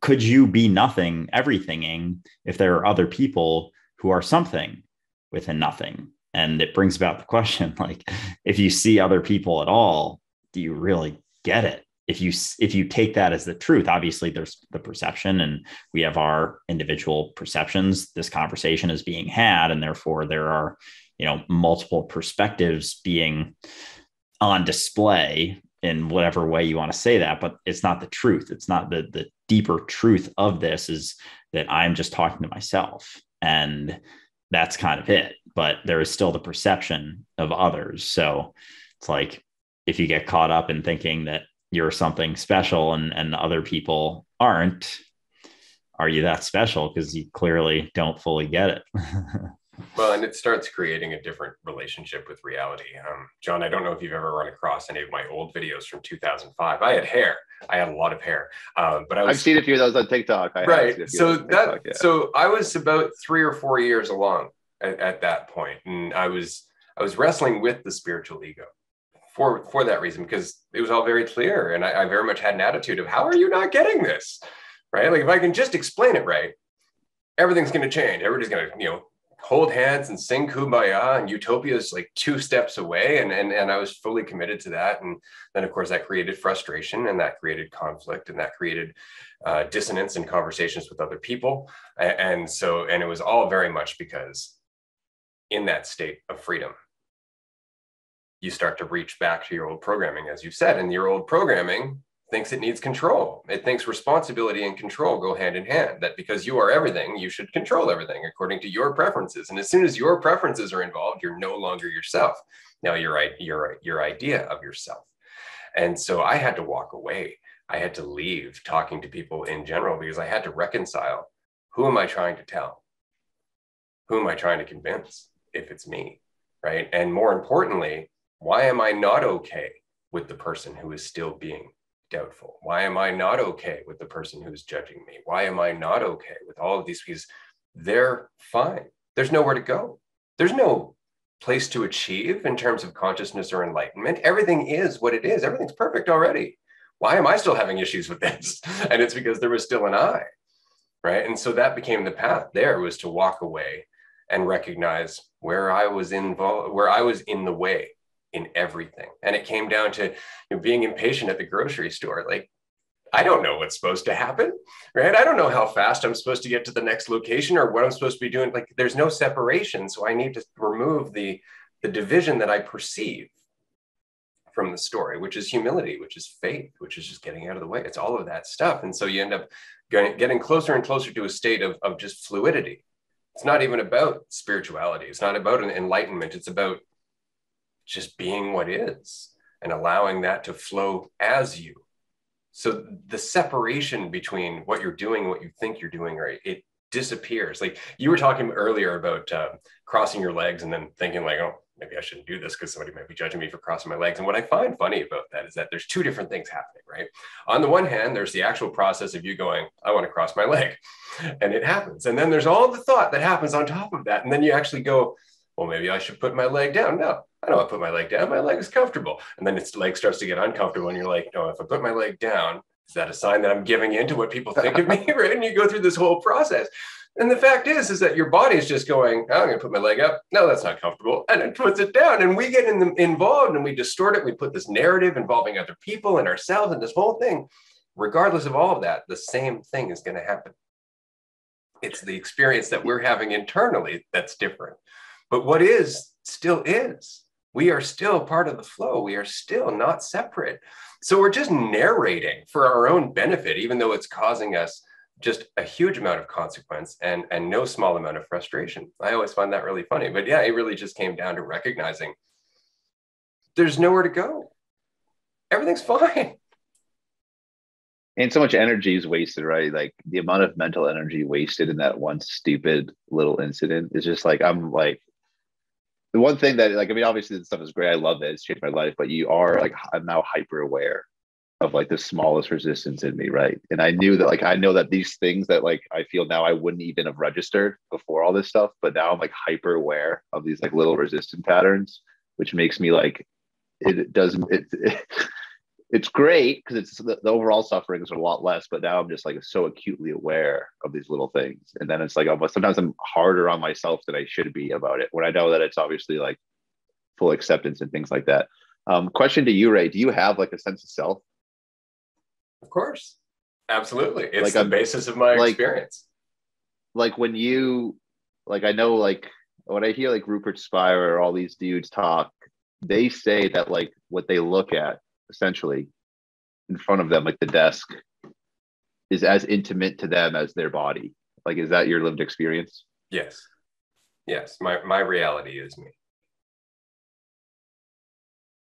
could you be nothing everythinging if there are other people who are something within nothing and it brings about the question like if you see other people at all do you really get it? If you if you take that as the truth obviously there's the perception and we have our individual perceptions. This conversation is being had and therefore there are you know multiple perspectives being on display in whatever way you want to say that but it's not the truth. It's not the the deeper truth of this is that i'm just talking to myself. And that's kind of it but there is still the perception of others. So it's like if you get caught up in thinking that you're something special and and other people aren't are you that special? Because you clearly don't fully get it well and it starts creating a different relationship with reality. Um, jon i don't know if you've ever run across any of my old videos from 2005 i had hair. I had a lot of hair. Um, but I have seen a few of those on tiktok. I right. so that TikTok, yeah. so i was about three or four years along at, at that point and i was i was wrestling with the spiritual ego for for that reason because it was all very clear and I, I, very much had an attitude of how are you not getting this? Right? Like if i can just explain it right everything's going to change. Everybody's going to you know hold hands and sing kumbaya and utopia is like two steps away. And, and and i was fully committed to that. And then of course that created frustration and that created conflict and that created uh, dissonance in conversations with other people. And, so and it was all very much because in that state of freedom you start to reach back to your old programming, as you said, and your old programming thinks it needs control. It thinks responsibility and control go hand in hand, that because you are everything, you should control everything according to your preferences. And as soon as your preferences are involved, you're no longer yourself. Now you're your, your idea of yourself. And so I had to walk away. I had to leave talking to people in general because I had to reconcile who am I trying to tell? Who am I trying to convince if it's me? Right. And more importantly, why am I not okay with the person who is still being doubtful? Why am I not okay with the person who's judging me? Why am I not okay with all of these? Because they're fine. There's nowhere to go. There's no place to achieve in terms of consciousness or enlightenment. Everything is what it is. Everything's perfect already. Why am I still having issues with this? And it's because there was still an I, right? And so that became the path there was to walk away and recognize where I was involved, where I was in the way in everything. And it came down to you know, being impatient at the grocery store. Like, I don't know what's supposed to happen, right? I don't know how fast I'm supposed to get to the next location or what I'm supposed to be doing. Like, there's no separation. So I need to remove the, the division that I perceive from the story, which is humility, which is faith, which is just getting out of the way. It's all of that stuff. And so you end up getting closer and closer to a state of, of just fluidity. It's not even about spirituality. It's not about an enlightenment. It's about just being what is and allowing that to flow as you. So the separation between what you're doing, what you think you're doing, right? It disappears. Like you were talking earlier about uh, crossing your legs and then thinking like, oh, maybe I shouldn't do this because somebody might be judging me for crossing my legs. And what I find funny about that is that there's two different things happening, right? On the one hand, there's the actual process of you going, I want to cross my leg, and it happens. And then there's all the thought that happens on top of that. And then you actually go, well, maybe I should put my leg down. No, I don't want to put my leg down. My leg is comfortable. And then its leg starts to get uncomfortable. And you're like, no, if I put my leg down, is that a sign that I'm giving in to what people think of me? right. And you go through this whole process. And the fact is, is that your body is just going, oh, I'm going to put my leg up. No, that's not comfortable. And it puts it down. And we get in the, involved and we distort it. We put this narrative involving other people and ourselves and this whole thing. Regardless of all of that, the same thing is going to happen. It's the experience that we're having internally that's different. But what is still is. We are still part of the flow. We are still not separate. So we're just narrating for our own benefit, even though it's causing us just a huge amount of consequence and, and no small amount of frustration. I always find that really funny. But yeah, it really just came down to recognizing there's nowhere to go. Everything's fine. And so much energy is wasted, right? Like the amount of mental energy wasted in that one stupid little incident is just like, I'm like, the one thing that like I mean obviously this stuff is great. I love it. It's changed my life, but you are like I'm now hyper aware of like the smallest resistance in me, right? And I knew that like I know that these things that like I feel now I wouldn't even have registered before all this stuff, but now I'm like hyper aware of these like little resistant patterns, which makes me like it doesn't it, it it's great because it's the, the, overall sufferings are a lot less but now i'm just like so acutely aware of these little things and then it's like almost sometimes i'm harder on myself than i should be about it when i know that it's obviously like full acceptance and things like that um, question to you ray do you have like a sense of self Of course. Absolutely. It's Like the I'm- basis of my like- experience. like when you like I know like when I hear like Rupert Spira or all these dudes talk, they say that like what they look at essentially in front of them, like the desk, is as intimate to them as their body. Like, is that your lived experience? Yes. Yes. My my reality is me.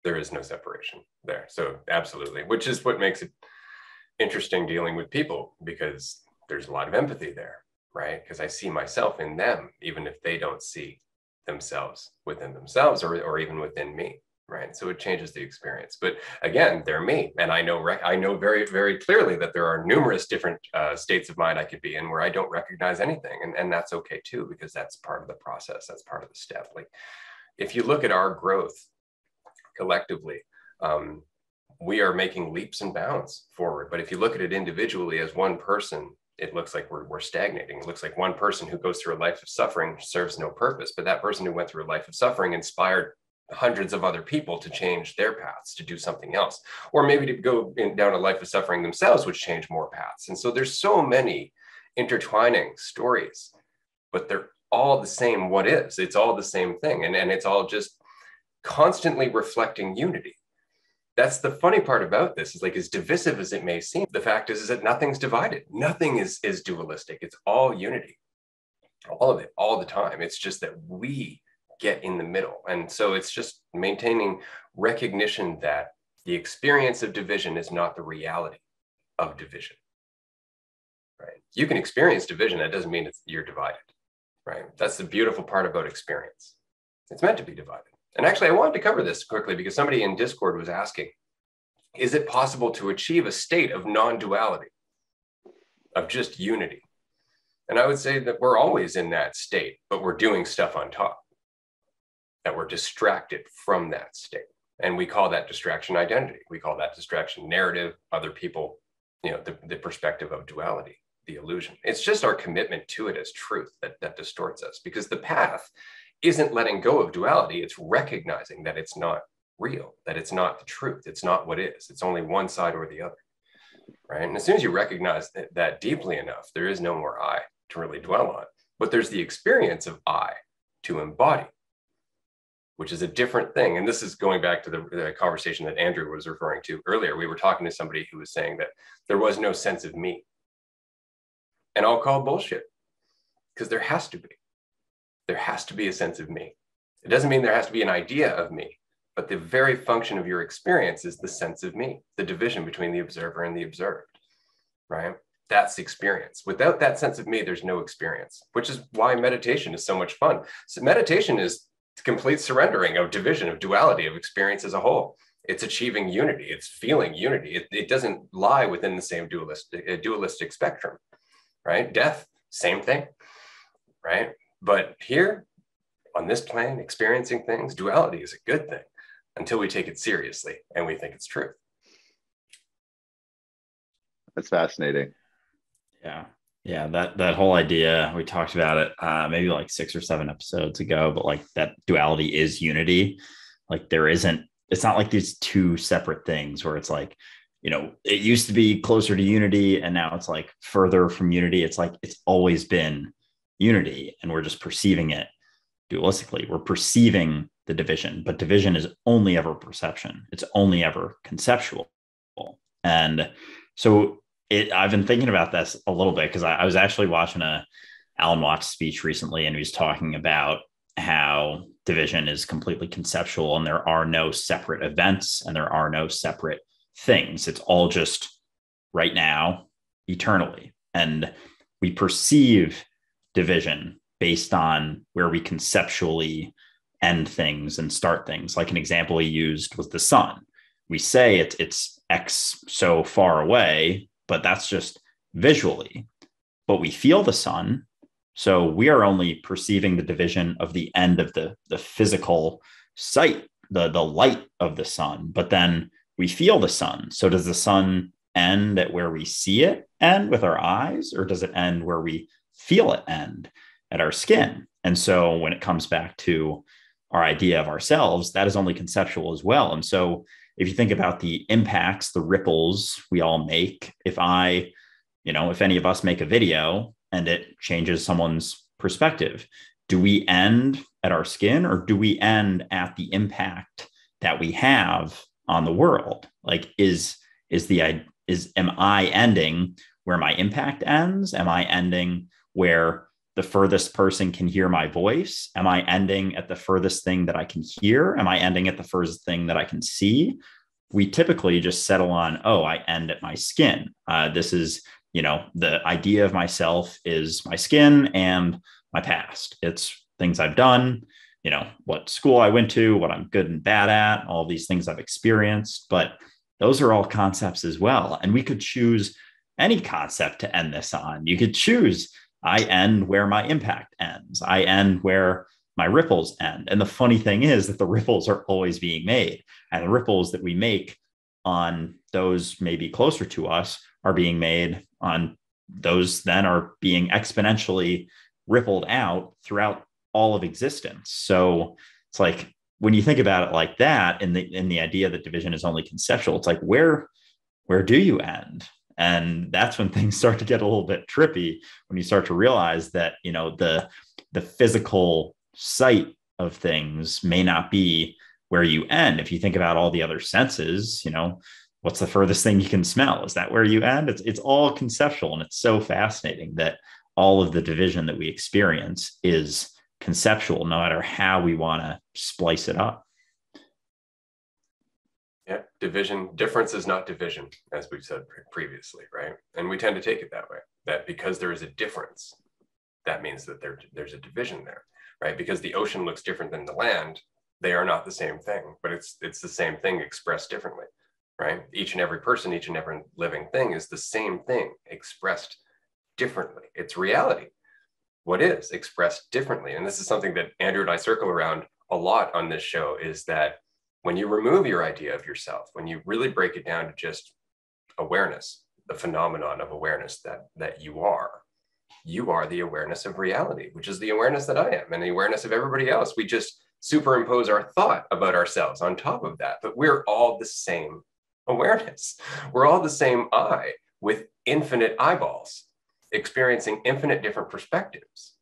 There is no separation there. So absolutely. Which is what makes it interesting dealing with people because there's a lot of empathy there, right? Because I see myself in them, even if they don't see themselves within themselves or, or even within me. Right. So it changes the experience. But again, they're me. And I know rec- I know very, very clearly that there are numerous different uh, states of mind I could be in where I don't recognize anything. And, and that's okay too, because that's part of the process. That's part of the step. Like if you look at our growth collectively, um, we are making leaps and bounds forward. But if you look at it individually as one person, it looks like we're, we're stagnating. It looks like one person who goes through a life of suffering serves no purpose. But that person who went through a life of suffering inspired hundreds of other people to change their paths to do something else. Or maybe to go in, down a life of suffering themselves which change more paths. And so there's so many intertwining stories but they're all the same what is. It's all the same thing. And, and it's all just constantly reflecting unity. That's the funny part about this is like as divisive as it may seem the fact is, is that nothing's divided. Nothing is is dualistic. It's all unity. All of it all the time. It's just that we get in the middle. And so it's just maintaining recognition that the experience of division is not the reality of division. Right? You can experience division, that doesn't mean it's, you're divided. Right? That's the beautiful part about experience. It's meant to be divided. And actually, I wanted to cover this quickly because somebody in Discord was asking Is it possible to achieve a state of non duality, of just unity? And I would say that we're always in that state, but we're doing stuff on top that we're distracted from that state. And we call that distraction identity. We call that distraction narrative, other people, you know, the, the perspective of duality, the illusion. It's just our commitment to it as truth that, that distorts us because the path isn't letting go of duality. It's recognizing that it's not real, that it's not the truth. It's not what is. It's only one side or the other. Right. And as soon as you recognize that, that deeply enough, there is no more I to really dwell on. But there's the experience of I to embody which is a different thing. And this is going back to the, the, conversation that Andrew was referring to earlier. We were talking to somebody who was saying that there was no sense of me. And I'll call bullshit because there has to be. There has to be a sense of me. It doesn't mean there has to be an idea of me, but the very function of your experience is the sense of me, the division between the observer and the observed, right? That's experience. Without that sense of me, there's no experience, which is why meditation is so much fun. So meditation is complete surrendering of division, of duality, of experience as a whole. It's achieving unity. It's feeling unity. It, it doesn't lie within the same dualistic, uh, dualistic spectrum, right? Death, same thing, right? But here on this plane, experiencing things, duality is a good thing until we take it seriously and we think it's truth. That's fascinating. Yeah. Yeah, that that whole idea we talked about it uh, maybe like six or seven episodes ago, but like that duality is unity. Like there isn't. It's not like these two separate things where it's like, you know, it used to be closer to unity and now it's like further from unity. It's like it's always been unity, and we're just perceiving it dualistically. We're perceiving the division, but division is only ever perception. It's only ever conceptual, and so it, I've been thinking about this a little bit because I, I, was actually watching a Alan Watts speech recently, and he was talking about how division is completely conceptual, and there are no separate events, and there are no separate things. It's all just right now, eternally, and we perceive division based on where we conceptually end things and start things. Like an example he used was the sun. We say it's it's X so far away, but that's just visually. But we feel the sun. So we are only perceiving the division of the end of the, the physical sight, the, the light of the sun. But then we feel the sun. So does the sun end at where we see it end with our eyes, or does it end where we feel it end at our skin? And so when it comes back to our idea of ourselves, that is only conceptual as well. And so if you think about the impacts, the ripples we all make, if I, you know, if any of us make a video and it changes someone's perspective, do we end at our skin or do we end at the impact that we have on the world? Like, is is the is am I ending where my impact ends? Am I ending where the furthest person can hear my voice? Am I ending at the furthest thing that I can hear? Am I ending at the furthest thing that I can see? We typically just settle on, oh, I end at my skin. Uh, this is, you know, the idea of myself is my skin and my past. It's things I've done, you know, what school I went to, what I'm good and bad at, all these things I've experienced. But those are all concepts as well. And we could choose any concept to end this on. You could choose I end where my impact ends. I end where my ripples end. And the funny thing is that the ripples are always being made. And the ripples that we make on those maybe closer to us are being made on those then are being exponentially rippled out throughout all of existence. So it's like when you think about it like that, in the in the idea that division is only conceptual, it's like where where do you end? And that's when things start to get a little bit trippy when you start to realize that you know the the physical sight of things may not be where you end. If you think about all the other senses you know what's the furthest thing you can smell? Is that where you end? It's, it's all conceptual and it's so fascinating that all of the division that we experience is conceptual no matter how we want to splice it up yeah, division, difference is not division, as we've said pre- previously, right? And we tend to take it that way, that because there is a difference, that means that there, there's a division there, right? Because the ocean looks different than the land, they are not the same thing, but it's it's the same thing expressed differently, right? Each and every person, each and every living thing is the same thing expressed differently. It's reality. What is expressed differently? And this is something that Andrew and I circle around a lot on this show is that when you remove your idea of yourself, when you really break it down to just awareness, the phenomenon of awareness that that you are, you are the awareness of reality, which is the awareness that I am and the awareness of everybody else. We just superimpose our thought about ourselves on top of that, but we're all the same awareness. We're all the same I with infinite eyeballs, experiencing infinite different perspectives,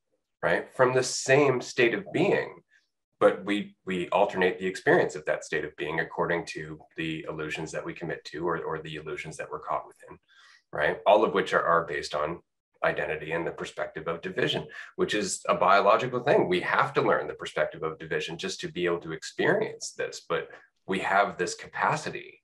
right? From the same state of being but we we alternate the experience of that state of being according to the illusions that we commit to or, or the illusions that we're caught within right? All of which are, are based on identity and the perspective of division which is a biological thing. We have to learn the perspective of division just to be able to experience this but we have this capacity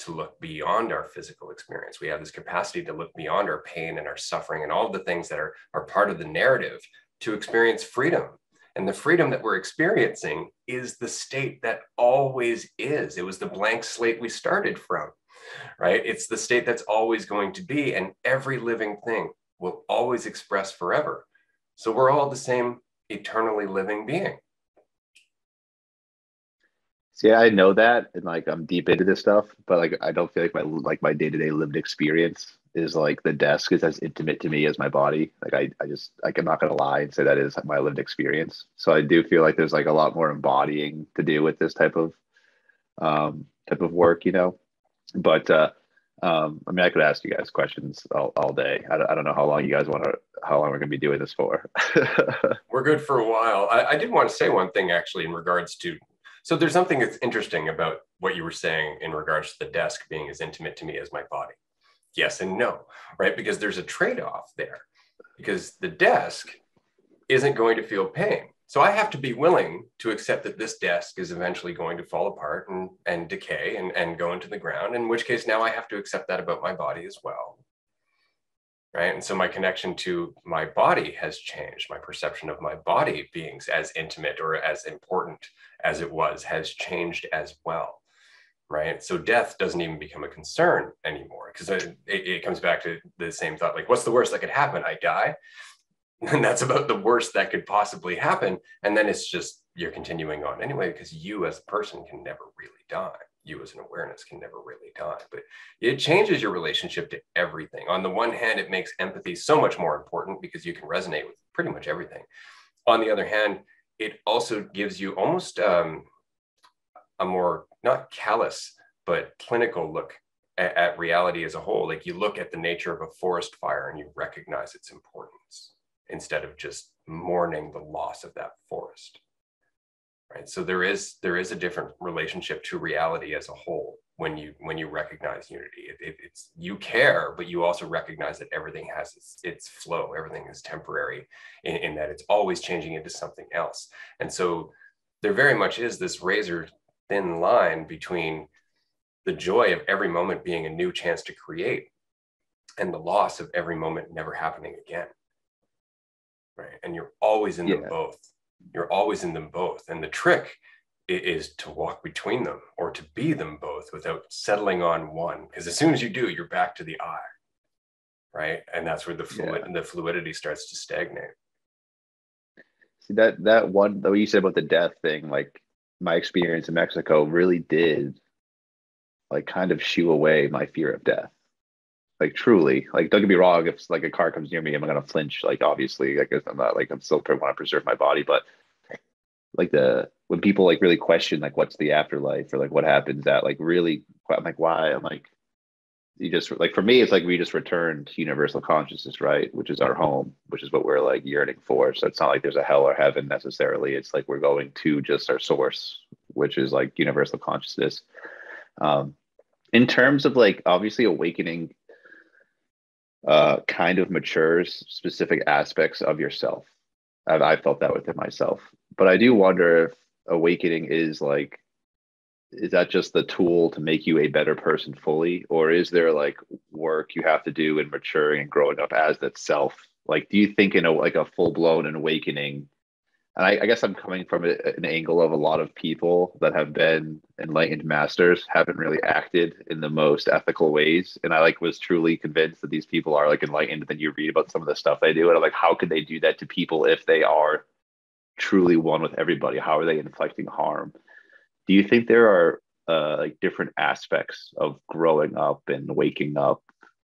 to look beyond our physical experience. We have this capacity to look beyond our pain and our suffering and all of the things that are, are part of the narrative to experience freedom and the freedom that we're experiencing is the state that always is. It was the blank slate we started from, right? It's the state that's always going to be, and every living thing will always express forever. So we're all the same eternally living being. See, I know that, and like I'm deep into this stuff, but like I don't feel like my like my day to day lived experience is like the desk is as intimate to me as my body. Like I, I just like I'm not gonna lie and say that is my lived experience. So I do feel like there's like a lot more embodying to do with this type of um type of work, you know. But uh um I mean I could ask you guys questions all, all day. I, don't, I don't know how long you guys want to how long we're gonna be doing this for. we're good for a while. I, I did want to say one thing actually in regards to so there's something that's interesting about what you were saying in regards to the desk being as intimate to me as my body yes and no, right? Because there's a trade off there because the desk isn't going to feel pain. So I have to be willing to accept that this desk is eventually going to fall apart and, and decay and, and go into the ground, in which case now I have to accept that about my body as well. Right. And so my connection to my body has changed. My perception of my body being as intimate or as important as it was has changed as well right? So death doesn't even become a concern anymore because it, it, comes back to the same thought like, what's the worst that could happen? I die. And that's about the worst that could possibly happen. And then it's just you're continuing on anyway because you as a person can never really die. You as an awareness can never really die. But it changes your relationship to everything. On the one hand, it makes empathy so much more important because you can resonate with pretty much everything. On the other hand, it also gives you almost um, a more not callous but clinical look at, at reality as a whole. Like you look at the nature of a forest fire and you recognize its importance instead of just mourning the loss of that forest right? So there is there is a different relationship to reality as a whole when you when you recognize unity. It, it, it's you care but you also recognize that everything has its, its flow. Everything is temporary in, in that it's always changing into something else. And so there very much is this razor thin line between the joy of every moment being a new chance to create and the loss of every moment never happening again. Right? And you're always in yeah. them both. You're always in them both. And the trick is to walk between them or to be them both without settling on one because as soon as you do you're back to the i. Right? And that's where the fluid yeah. the fluidity starts to stagnate. See that that one though you said about the death thing like my experience in mexico really did like kind of shoo away my fear of death. Like truly like don't get me wrong if like a car comes near me am i'm gonna flinch like obviously i guess i'm not like i'm still want to preserve my body but like the when people like really question like what's the afterlife or like what happens that like really i'm like why? I'm like you just like for me it's like we just return to universal consciousness right? Which is our home which is what we're like yearning for. So it's not like there's a hell or heaven necessarily. It's like we're going to just our source which is like universal consciousness. Um in terms of like obviously awakening uh, kind of matures specific aspects of yourself. I've, I felt that within myself, but I do wonder if awakening is like, is that just the tool to make you a better person fully, or is there like work you have to do in maturing and growing up as that self? Like, do you think in a like a full blown awakening and I, I, guess I'm coming from a, an angle of a lot of people that have been enlightened masters haven't really acted in the most ethical ways. And I like was truly convinced that these people are like enlightened. Then you read about some of the stuff they do, and I'm like, how could they do that to people if they are truly one with everybody? How are they inflicting harm? Do you think there are uh, like different aspects of growing up and waking up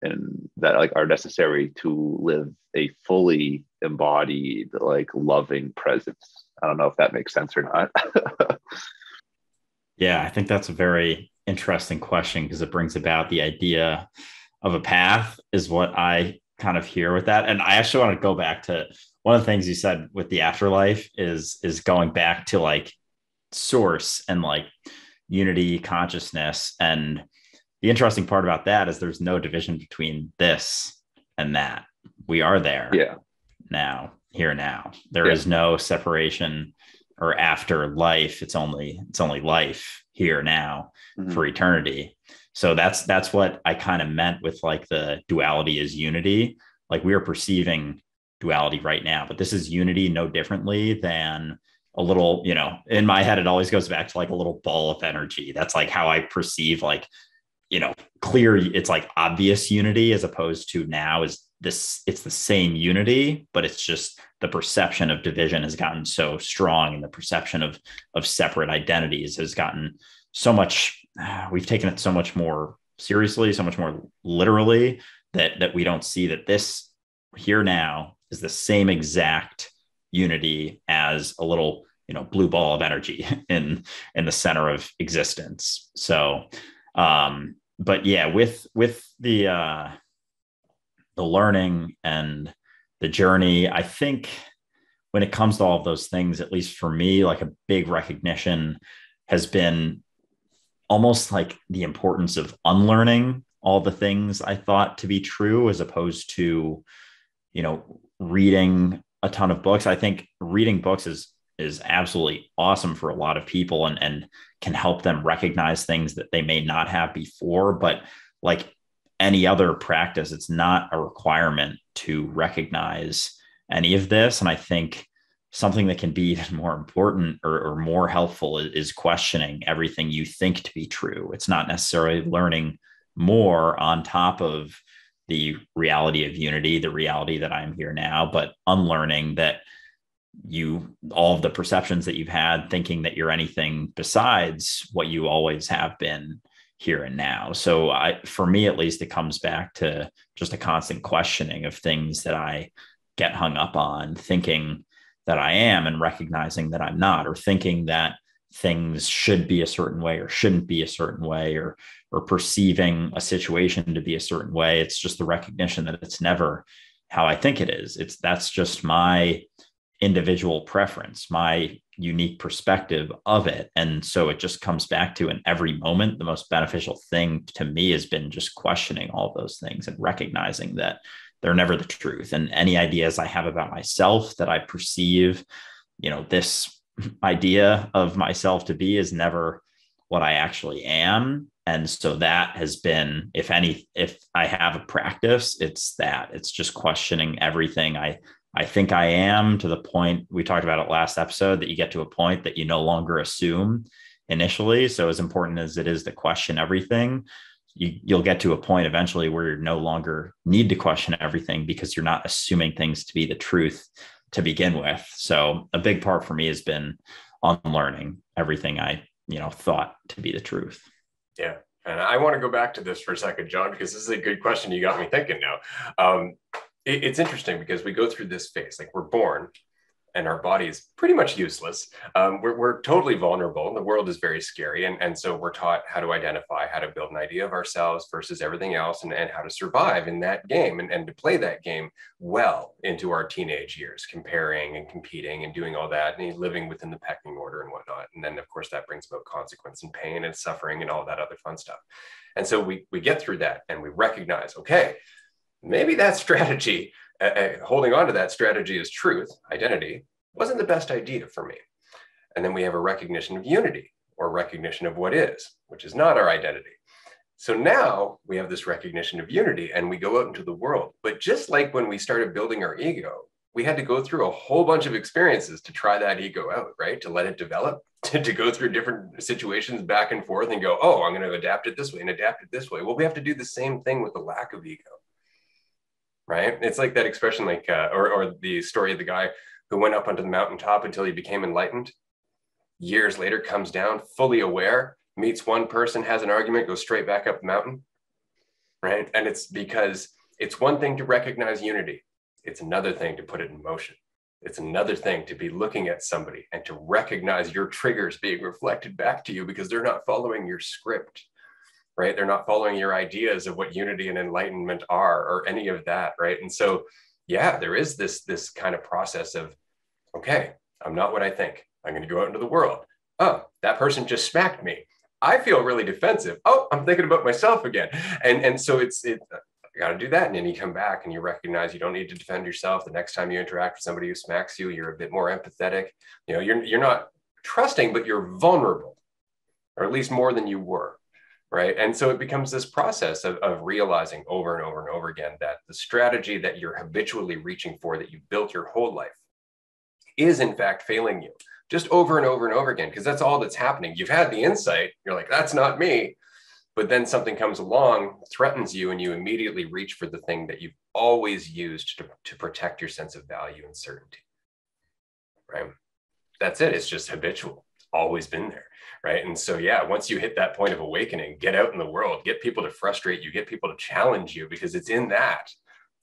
and that like are necessary to live a fully embodied like loving presence? I don't know if that makes sense or not. Yeah i think that's a very interesting question because it brings about the idea of a path is what i kind of hear with that. And i actually want to go back to one of the things you said with the afterlife is is going back to like source and like unity consciousness and the interesting part about that is there's no division between this and that. We are there. Yeah. Now, here now. There yeah. is no separation or after life. It's only it's only life here now mm-hmm. for eternity. So that's that's what I kind of meant with like the duality is unity. Like we are perceiving duality right now, but this is unity no differently than a little, you know, in my head, it always goes back to like a little ball of energy. That's like how I perceive like you know clear it's like obvious unity as opposed to now is this it's the same unity but it's just the perception of division has gotten so strong and the perception of of separate identities has gotten so much we've taken it so much more seriously so much more literally that that we don't see that this here now is the same exact unity as a little you know blue ball of energy in in the center of existence. So um, but yeah, with with the uh, the learning and the journey, I think when it comes to all of those things, at least for me, like a big recognition has been almost like the importance of unlearning all the things I thought to be true as opposed to, you know, reading a ton of books. I think reading books is is absolutely awesome for a lot of people and and can help them recognize things that they may not have before. But like any other practice it's not a requirement to recognize any of this. And i think something that can be even more important or, or more helpful is, is questioning everything you think to be true. It's not necessarily learning more on top of the reality of unity the reality that i'm here now but unlearning that you all of the perceptions that you've had thinking that you're anything besides what you always have been here and now. So i for me at least it comes back to just a constant questioning of things that i get hung up on thinking that i am and recognizing that i'm not or thinking that things should be a certain way or shouldn't be a certain way or or perceiving a situation to be a certain way. It's just the recognition that it's never how i think it is. It's that's just my individual preference my unique perspective of it. And so it just comes back to in every moment the most beneficial thing to me has been just questioning all those things and recognizing that they're never the truth. And any ideas i have about myself that i perceive you know this idea of myself to be is never what I actually am. And so that has been, if any, if I have a practice, it's that it's just questioning everything I I think I am to the point we talked about it last episode that you get to a point that you no longer assume initially. So as important as it is to question everything, you, you'll get to a point eventually where you no longer need to question everything because you're not assuming things to be the truth to begin with. So a big part for me has been unlearning everything I, you know, thought to be the truth. Yeah. And I want to go back to this for a second, Jon, because this is a good question. You got me thinking now. Um, it, it's interesting because we go through this phase, like we're born and our body is pretty much useless. Um, we're, we're totally vulnerable. The world is very scary. And, and so we're taught how to identify, how to build an idea of ourselves versus everything else, and, and how to survive in that game and, and to play that game well into our teenage years, comparing and competing and doing all that and living within the pecking order and whatnot. And then, of course, that brings about consequence and pain and suffering and all that other fun stuff. And so we, we get through that and we recognize, okay, maybe that strategy uh, holding on to that strategy as truth, identity, wasn't the best idea for me. And then we have a recognition of unity or recognition of what is, which is not our identity. So now we have this recognition of unity and we go out into the world. But just like when we started building our ego, we had to go through a whole bunch of experiences to try that ego out, right? To let it develop, to, to go through different situations back and forth and go, oh, I'm going to adapt it this way and adapt it this way. Well, we have to do the same thing with the lack of ego right? It's like that expression, like, uh, or, or the story of the guy who went up onto the mountaintop until he became enlightened. Years later, comes down fully aware, meets one person, has an argument, goes straight back up the mountain, right? And it's because it's one thing to recognize unity, it's another thing to put it in motion. It's another thing to be looking at somebody and to recognize your triggers being reflected back to you because they're not following your script right? They're not following your ideas of what unity and enlightenment are or any of that, right? And so, yeah, there is this this kind of process of, okay, I'm not what I think. I'm going to go out into the world. Oh, that person just smacked me. I feel really defensive. Oh, I'm thinking about myself again. And and so it's it I got to do that. And then you come back and you recognize you don't need to defend yourself. The next time you interact with somebody who smacks you, you're a bit more empathetic. You know, you're you're not trusting, but you're vulnerable, or at least more than you were right? And so it becomes this process of, of realizing over and over and over again that the strategy that you're habitually reaching for that you built your whole life is in fact failing you just over and over and over again because that's all that's happening. You've had the insight you're like that's not me but then something comes along threatens you and you immediately reach for the thing that you've always used to, to protect your sense of value and certainty right? That's it it's just habitual always been there right? And so yeah once you hit that point of awakening get out in the world get people to frustrate you get people to challenge you because it's in that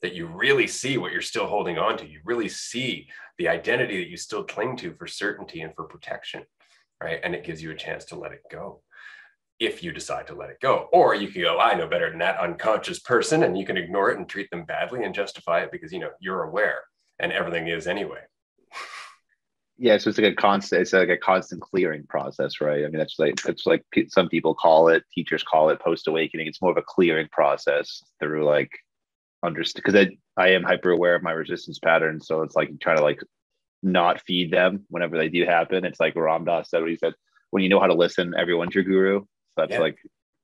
that you really see what you're still holding on to. You really see the identity that you still cling to for certainty and for protection right? And it gives you a chance to let it go if you decide to let it go. Or you can go i know better than that unconscious person and you can ignore it and treat them badly and justify it because you know you're aware and everything is anyway yeah so it's like a constant it's like a constant clearing process right? I mean that's like it's like some people call it teachers call it post awakening it's more of a clearing process through like understand because I, I am hyper aware of my resistance patterns so it's like trying to like not feed them whenever they do happen. It's like Ram Dass said what he said when you know how to listen everyone's your guru. So that's yeah. like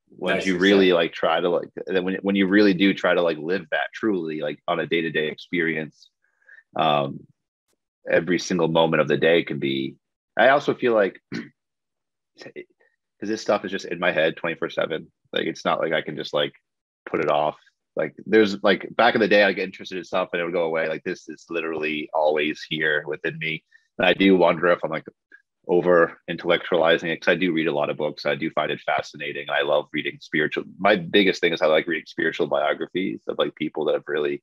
when nice, you really like try to like then when, when you really do try to like live that truly like on a day-to-day experience um every single moment of the day can be i also feel like because this stuff is just in my head 24 7 like it's not like i can just like put it off. Like there's like back in the day i get interested in stuff and it would go away. Like this is literally always here within me. And i do wonder if i'm like over intellectualizing it because i do read a lot of books. I do find it fascinating i love reading spiritual my biggest thing is i like reading spiritual biographies of like people that have really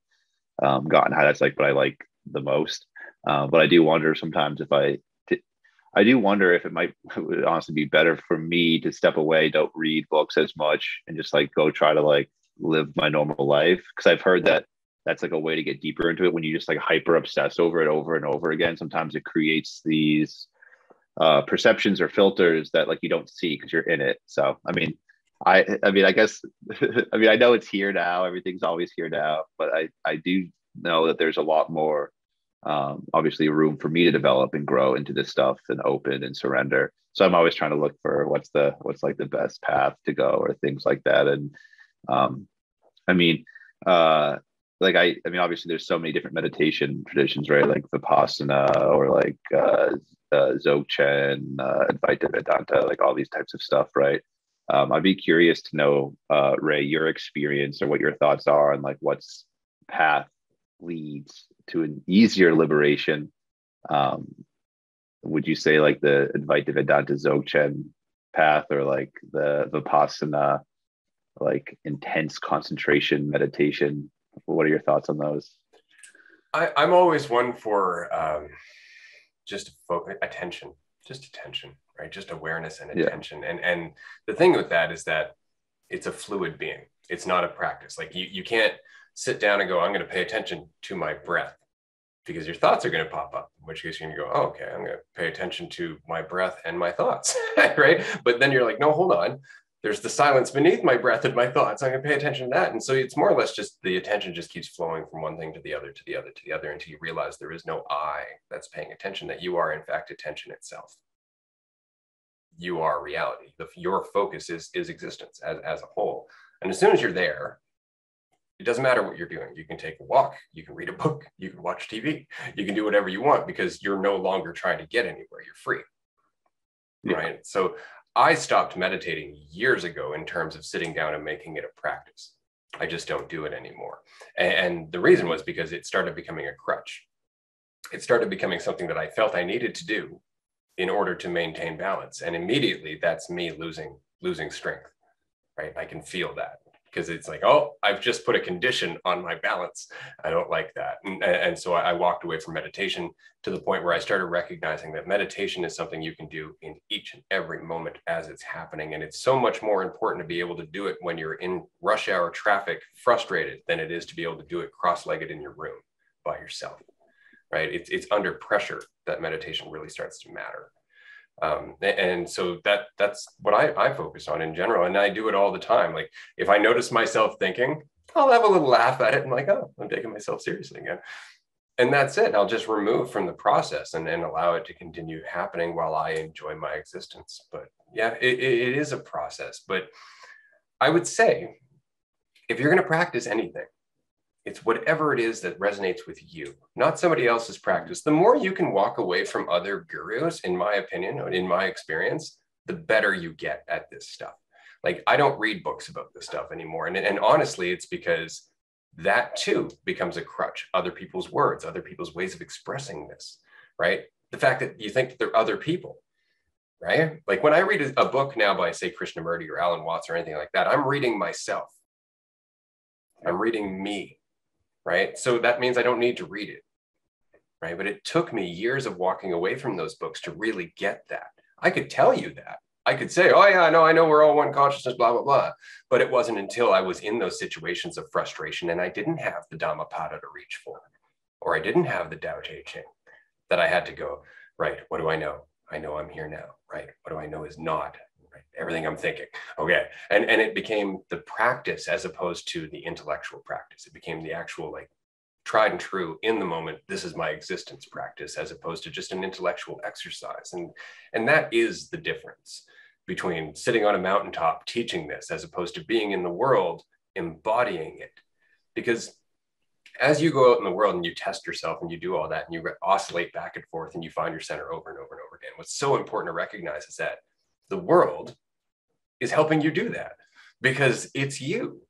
um, gotten high. That's like what i like the most uh, but I do wonder sometimes if I, t- I do wonder if it might it would honestly be better for me to step away, don't read books as much, and just like go try to like live my normal life. Because I've heard that that's like a way to get deeper into it when you just like hyper obsess over it over and over again. Sometimes it creates these uh, perceptions or filters that like you don't see because you're in it. So I mean, I I mean I guess I mean I know it's here now. Everything's always here now, but I I do know that there's a lot more um, obviously a room for me to develop and grow into this stuff and open and surrender. So I'm always trying to look for what's the what's like the best path to go or things like that. And um, I mean, uh, like I, I mean, obviously there's so many different meditation traditions, right? Like Vipassana or like uh, uh, Dzogchen, uh, Advaita Vedanta, like all these types of stuff, right? Um, I'd be curious to know, uh, Ray, your experience or what your thoughts are on like what's path leads to an easier liberation. Um, would you say like the Advaita Vedanta Dzogchen path or like the Vipassana, like intense concentration meditation? What are your thoughts on those? I, I'm always one for um, just fo- attention, just attention, right? Just awareness and attention. Yeah. And and the thing with that is that it's a fluid being. It's not a practice. Like you you can't sit down and go, I'm going to pay attention to my breath because your thoughts are going to pop up, in which case you're going to go, oh, okay, I'm going to pay attention to my breath and my thoughts, right? But then you're like, no, hold on. There's the silence beneath my breath and my thoughts. I'm going to pay attention to that. And so it's more or less just the attention just keeps flowing from one thing to the other, to the other, to the other, until you realize there is no I that's paying attention, that you are, in fact, attention itself. You are reality. The, your focus is, is existence as, as a whole. And as soon as you're there, it doesn't matter what you're doing. You can take a walk, you can read a book, you can watch TV, you can do whatever you want because you're no longer trying to get anywhere. You're free. Yeah. Right. So I stopped meditating years ago in terms of sitting down and making it a practice. I just don't do it anymore. And the reason was because it started becoming a crutch. It started becoming something that I felt I needed to do in order to maintain balance. And immediately that's me losing losing strength. Right. I can feel that because it's like, oh, I've just put a condition on my balance. I don't like that. And, and so I walked away from meditation to the point where I started recognizing that meditation is something you can do in each and every moment as it's happening. And it's so much more important to be able to do it when you're in rush hour traffic, frustrated, than it is to be able to do it cross legged in your room by yourself. Right? It's, it's under pressure that meditation really starts to matter um, and so that that's what I, I focus on in general and i do it all the time. Like if i notice myself thinking i'll have a little laugh at it and like oh i'm taking myself seriously again. And that's it. I'll just remove from the process and then allow it to continue happening while i enjoy my existence. But yeah it, it is a process. But i would say if you're going to practice anything it's whatever it is that resonates with you, not somebody else's practice. The more you can walk away from other gurus, in my opinion, in my experience, the better you get at this stuff. Like I don't read books about this stuff anymore. And, and honestly, it's because that too becomes a crutch. Other people's words, other people's ways of expressing this, right? The fact that you think that they're other people, right? Like when I read a, a book now by, say, Krishnamurti or Alan Watts or anything like that, I'm reading myself. I'm reading me right? So that means I don't need to read it, right? But it took me years of walking away from those books to really get that. I could tell you that. I could say, oh, yeah, I know, I know we're all one consciousness, blah, blah, blah. But it wasn't until I was in those situations of frustration and I didn't have the Dhammapada to reach for, or I didn't have the Tao Te Ching that I had to go, right, what do I know? I know I'm here now, right? What do I know is not? Everything I'm thinking. Okay. And, and it became the practice as opposed to the intellectual practice. It became the actual like tried and true in the moment. This is my existence practice as opposed to just an intellectual exercise. And, and that is the difference between sitting on a mountaintop teaching this as opposed to being in the world embodying it. Because as you go out in the world and you test yourself and you do all that and you oscillate back and forth and you find your center over and over and over again, what's so important to recognize is that the world is helping you do that because it's you.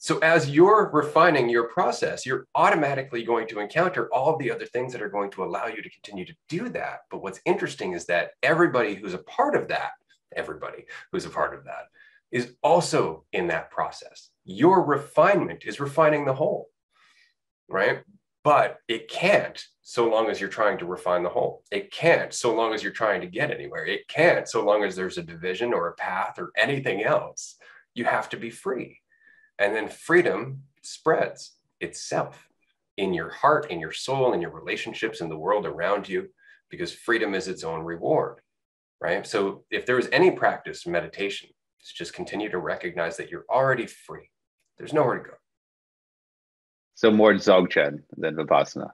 So as you're refining your process, you're automatically going to encounter all the other things that are going to allow you to continue to do that. But what's interesting is that everybody who's a part of that, everybody who's a part of that, is also in that process. Your refinement is refining the whole, right? But it can't so long as you're trying to refine the whole. It can't so long as you're trying to get anywhere. It can't so long as there's a division or a path or anything else. You have to be free. And then freedom spreads itself in your heart, in your soul, in your relationships, in the world around you, because freedom is its own reward, right? So if there is any practice meditation, it's just continue to recognize that you're already free. There's nowhere to go. So more Dzogchen than Vipassana.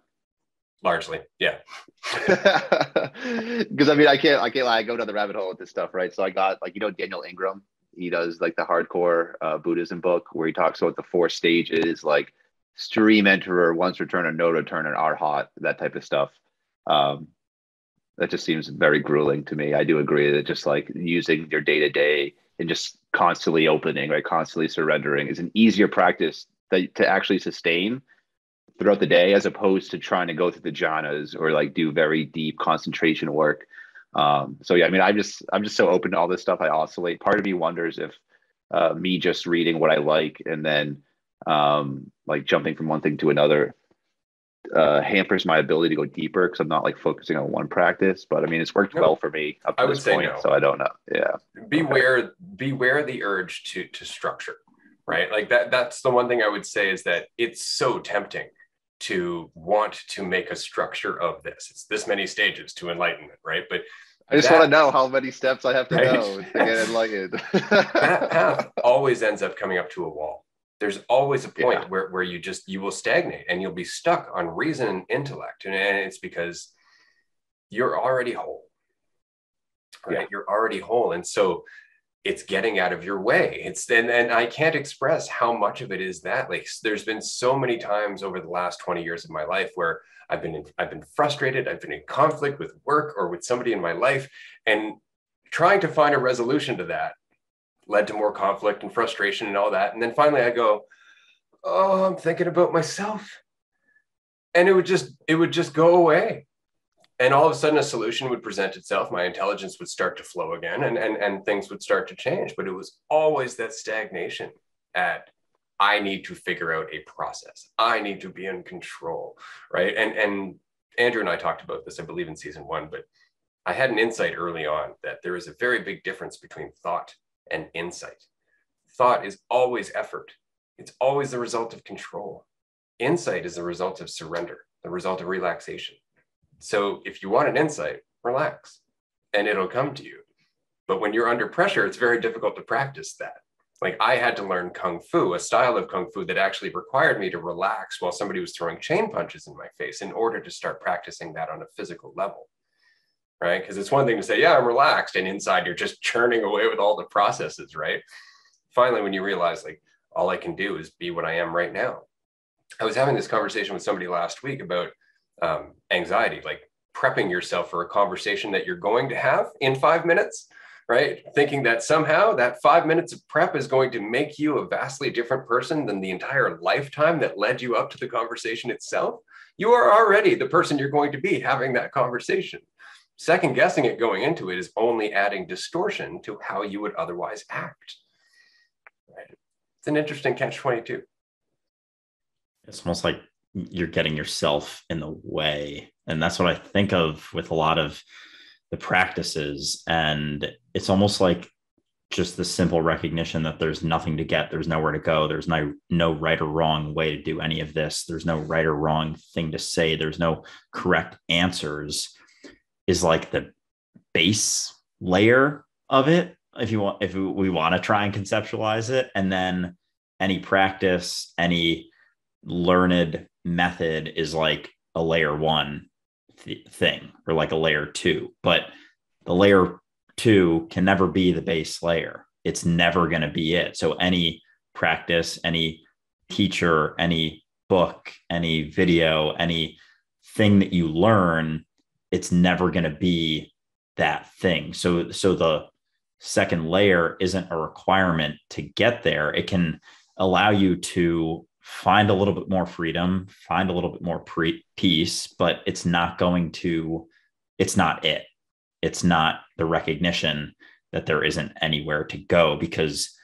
Largely, yeah. Because I mean, I can't, I can't lie. I go down the rabbit hole with this stuff, right? So I got like you know Daniel Ingram. He does like the hardcore uh, Buddhism book where he talks about the four stages, like stream enterer, once return, and no return, and arhat, that type of stuff. Um, that just seems very grueling to me. I do agree that just like using your day to day and just constantly opening, right, constantly surrendering is an easier practice that to actually sustain throughout the day as opposed to trying to go through the jhanas or like do very deep concentration work. Um, so yeah, I mean, I'm just I'm just so open to all this stuff. I oscillate. Part of me wonders if uh, me just reading what I like and then um, like jumping from one thing to another uh, hampers my ability to go deeper because I'm not like focusing on one practice. But I mean, it's worked well for me up to this point, no. so I don't know. Yeah. Beware, beware the urge to to structure, right? Like that. That's the one thing I would say is that it's so tempting to want to make a structure of this. It's this many stages to enlightenment, right? But I just that, want to know how many steps I have to right? go to get enlightened. that path always ends up coming up to a wall there's always a point yeah. where, where you just you will stagnate and you'll be stuck on reason and intellect and, and it's because you're already whole right yeah. you're already whole and so it's getting out of your way it's and, and i can't express how much of it is that like there's been so many times over the last 20 years of my life where i've been in, i've been frustrated i've been in conflict with work or with somebody in my life and trying to find a resolution to that led to more conflict and frustration and all that. And then finally I go, oh, I'm thinking about myself. And it would just, it would just go away. And all of a sudden a solution would present itself. My intelligence would start to flow again and, and, and things would start to change. But it was always that stagnation at I need to figure out a process. I need to be in control. Right. And and Andrew and I talked about this, I believe, in season one, but I had an insight early on that there is a very big difference between thought and insight. Thought is always effort, it's always the result of control. Insight is the result of surrender, the result of relaxation. So if you want an insight, relax and it'll come to you. But when you're under pressure, it's very difficult to practice that. Like I had to learn Kung Fu, a style of Kung Fu that actually required me to relax while somebody was throwing chain punches in my face in order to start practicing that on a physical level right? Because it's one thing to say, yeah, I'm relaxed, and inside you're just churning away with all the processes, right? Finally, when you realize like all I can do is be what I am right now. I was having this conversation with somebody last week about um, anxiety, like prepping yourself for a conversation that you're going to have in five minutes, right? Thinking that somehow that five minutes of prep is going to make you a vastly different person than the entire lifetime that led you up to the conversation itself. You are already the person you're going to be having that conversation second guessing it going into it is only adding distortion to how you would otherwise act. Right? It's an interesting catch 22. It's almost like you're getting yourself in the way. And that's what I think of with a lot of the practices. And it's almost like just the simple recognition that there's nothing to get, there's nowhere to go, there's no no right or wrong way to do any of this, there's no right or wrong thing to say, there's no correct answers is like the base layer of it if you want if we want to try and conceptualize it and then any practice any learned method is like a layer one th- thing or like a layer two but the layer two can never be the base layer it's never going to be it so any practice any teacher any book any video any thing that you learn it's never going to be that thing. So so the second layer isn't a requirement to get there. It can allow you to find a little bit more freedom, find a little bit more pre- peace, but it's not going to it's not it. It's not the recognition that there isn't anywhere to go because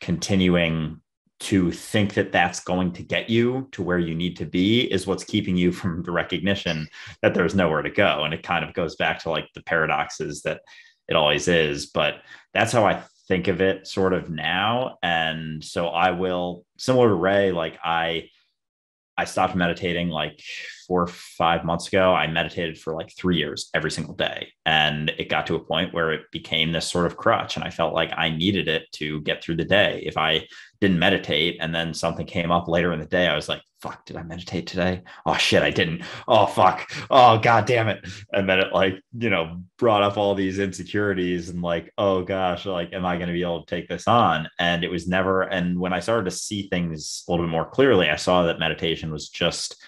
continuing to think that that's going to get you to where you need to be is what's keeping you from the recognition that there's nowhere to go. And it kind of goes back to like the paradoxes that it always is. But that's how I think of it sort of now. And so I will, similar to Ray, like I, I stopped meditating like four or five months ago. I meditated for like three years every single day. And it got to a point where it became this sort of crutch. And I felt like I needed it to get through the day. If I didn't meditate and then something came up later in the day, I was like, fuck, did I meditate today? Oh shit, I didn't. Oh fuck. Oh god damn it. And then it like, you know, brought up all these insecurities and like, oh gosh, like, am I going to be able to take this on? And it was never. And when I started to see things a little bit more clearly, I saw that meditation was just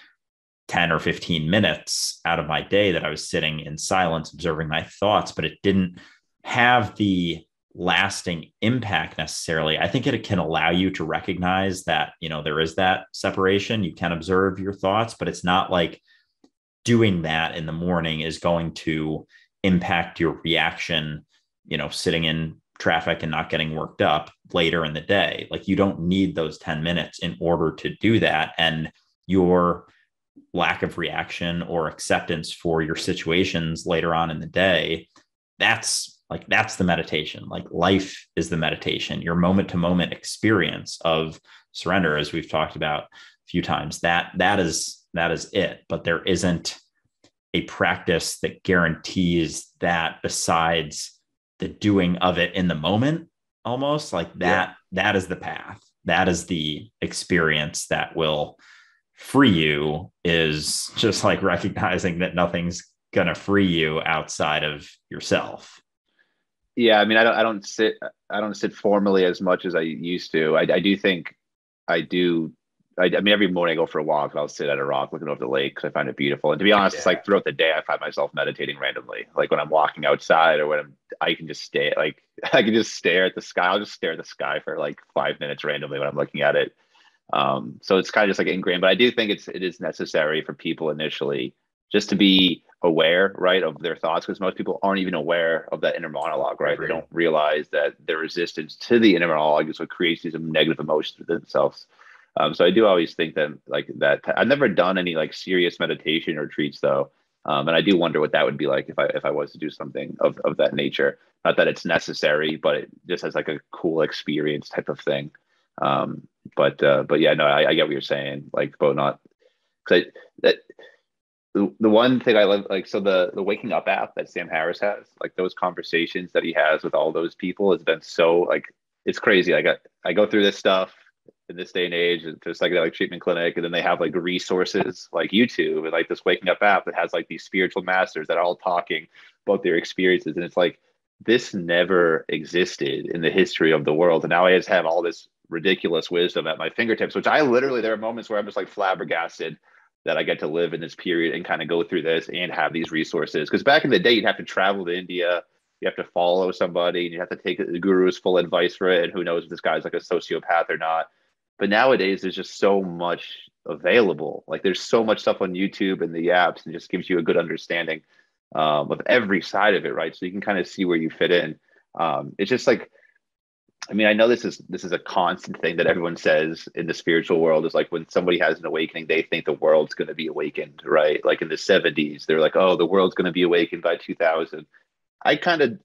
10 or 15 minutes out of my day that I was sitting in silence, observing my thoughts, but it didn't have the lasting impact necessarily. I think it can allow you to recognize that you know there is that separation. You can observe your thoughts but it's not like doing that in the morning is going to impact your reaction you know sitting in traffic and not getting worked up later in the day. Like you don't need those 10 minutes in order to do that and your lack of reaction or acceptance for your situations later on in the day that's like that's the meditation. Like life is the meditation your moment to moment experience of surrender as we've talked about a few times. That that is that is it. But there isn't a practice that guarantees that besides the doing of it in the moment almost like that yeah. that is the path. That is the experience that will free you is just like recognizing that nothing's going to free you outside of yourself yeah, I mean, I don't, I don't sit, I don't sit formally as much as I used to. I, I do think I do. I, I, mean, every morning I go for a walk and I'll sit at a rock looking over the lake because I find it beautiful. And to be honest, yeah. it's like throughout the day I find myself meditating randomly. Like when I'm walking outside or when I'm, I can just stay, like I can just stare at the sky. I'll just stare at the sky for like five minutes randomly when I'm looking at it. Um, so it's kind of just like ingrained. But I do think it's it is necessary for people initially just to be aware, right, of their thoughts because most people aren't even aware of that inner monologue, right? They don't realize that their resistance to the inner monologue is what creates these negative emotions within themselves. Um, so I do always think that like that. I've never done any like serious meditation retreats though, um, and I do wonder what that would be like if I if I was to do something of of that nature. Not that it's necessary, but it just as like a cool experience type of thing. Um, but uh, but yeah, no, I, I get what you're saying. Like, but not because that the, the one thing I love, like, so the the waking up app that Sam Harris has, like those conversations that he has with all those people has been so like it's crazy. Like I, I go through this stuff in this day and age to a psychedelic treatment clinic, and then they have like resources like YouTube and like this waking up app that has like these spiritual masters that are all talking about their experiences, and it's like this never existed in the history of the world, and now I just have all this ridiculous wisdom at my fingertips, which I literally there are moments where I'm just like flabbergasted that I get to live in this period and kind of go through this and have these resources. Because back in the day, you'd have to travel to India, you have to follow somebody, and you have to take the guru's full advice for it. And who knows if this guy's like a sociopath or not. But nowadays, there's just so much available. Like there's so much stuff on YouTube and the apps, and just gives you a good understanding um, of every side of it, right? So you can kind of see where you fit in. Um, it's just like I mean, I know this is this is a constant thing that everyone says in the spiritual world is like when somebody has an awakening, they think the world's going to be awakened, right? Like in the 70s, they're like, "Oh, the world's going to be awakened by 2000." I kind of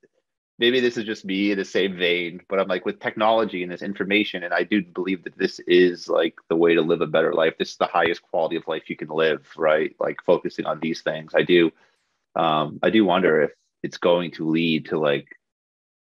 maybe this is just me in the same vein, but I'm like with technology and this information, and I do believe that this is like the way to live a better life. This is the highest quality of life you can live, right? Like focusing on these things. I do, um, I do wonder if it's going to lead to like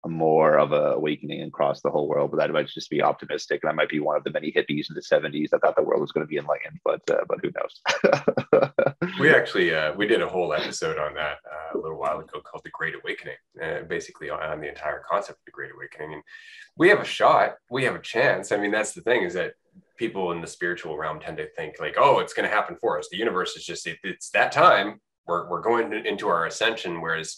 more of a awakening across the whole world, but that might just be optimistic. And I might be one of the many hippies in the 70s that thought the world was going to be enlightened, but uh, but who knows? we actually uh, we did a whole episode on that uh, a little while ago called the Great Awakening, basically on, the entire concept of the Great Awakening. And we have a shot, we have a chance. I mean, that's the thing is that people in the spiritual realm tend to think like, oh, it's going to happen for us. The universe is just it, it's that time. We're we're going into our ascension, whereas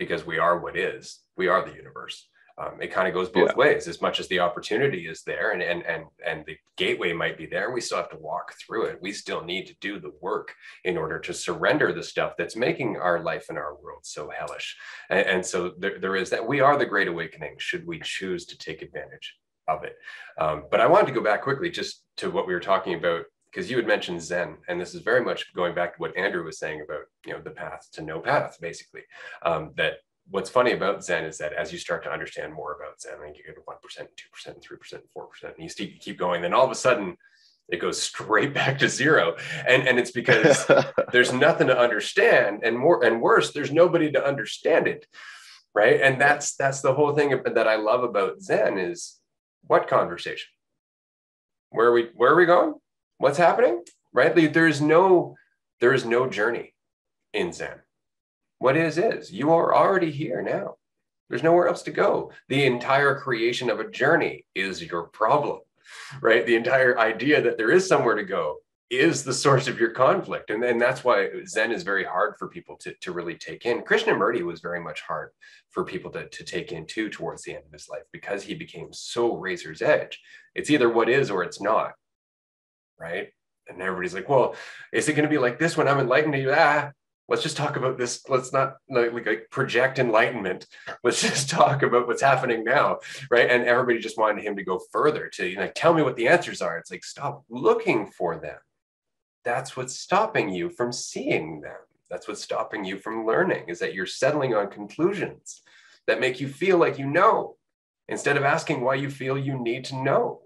because we are what is we are the universe um, it kind of goes both yeah. ways as much as the opportunity is there and, and and and the gateway might be there we still have to walk through it we still need to do the work in order to surrender the stuff that's making our life and our world so hellish and, and so there, there is that we are the great awakening should we choose to take advantage of it. Um, but I wanted to go back quickly just to what we were talking about because you had mentioned Zen, and this is very much going back to what Andrew was saying about you know the path to no path, basically. Um, that what's funny about Zen is that as you start to understand more about Zen, I think you get one percent, two percent, three percent, four percent, and you keep going, then all of a sudden it goes straight back to zero, and and it's because there's nothing to understand, and more and worse, there's nobody to understand it, right? And that's that's the whole thing that I love about Zen is what conversation? Where are we where are we going? What's happening? Right? There's no there is no journey in Zen. What is is you are already here now. There's nowhere else to go. The entire creation of a journey is your problem, right? The entire idea that there is somewhere to go is the source of your conflict. And, and that's why Zen is very hard for people to, to really take in. Krishnamurti was very much hard for people to, to take in too towards the end of his life because he became so razor's edge. It's either what is or it's not. Right. And everybody's like, well, is it going to be like this when I'm enlightened? Ah, let's just talk about this. Let's not like, project enlightenment. Let's just talk about what's happening now. Right. And everybody just wanted him to go further to, you know, tell me what the answers are. It's like, stop looking for them that's what's stopping you from seeing them. That's what's stopping you from learning is that you're settling on conclusions that make you feel like you know instead of asking why you feel you need to know.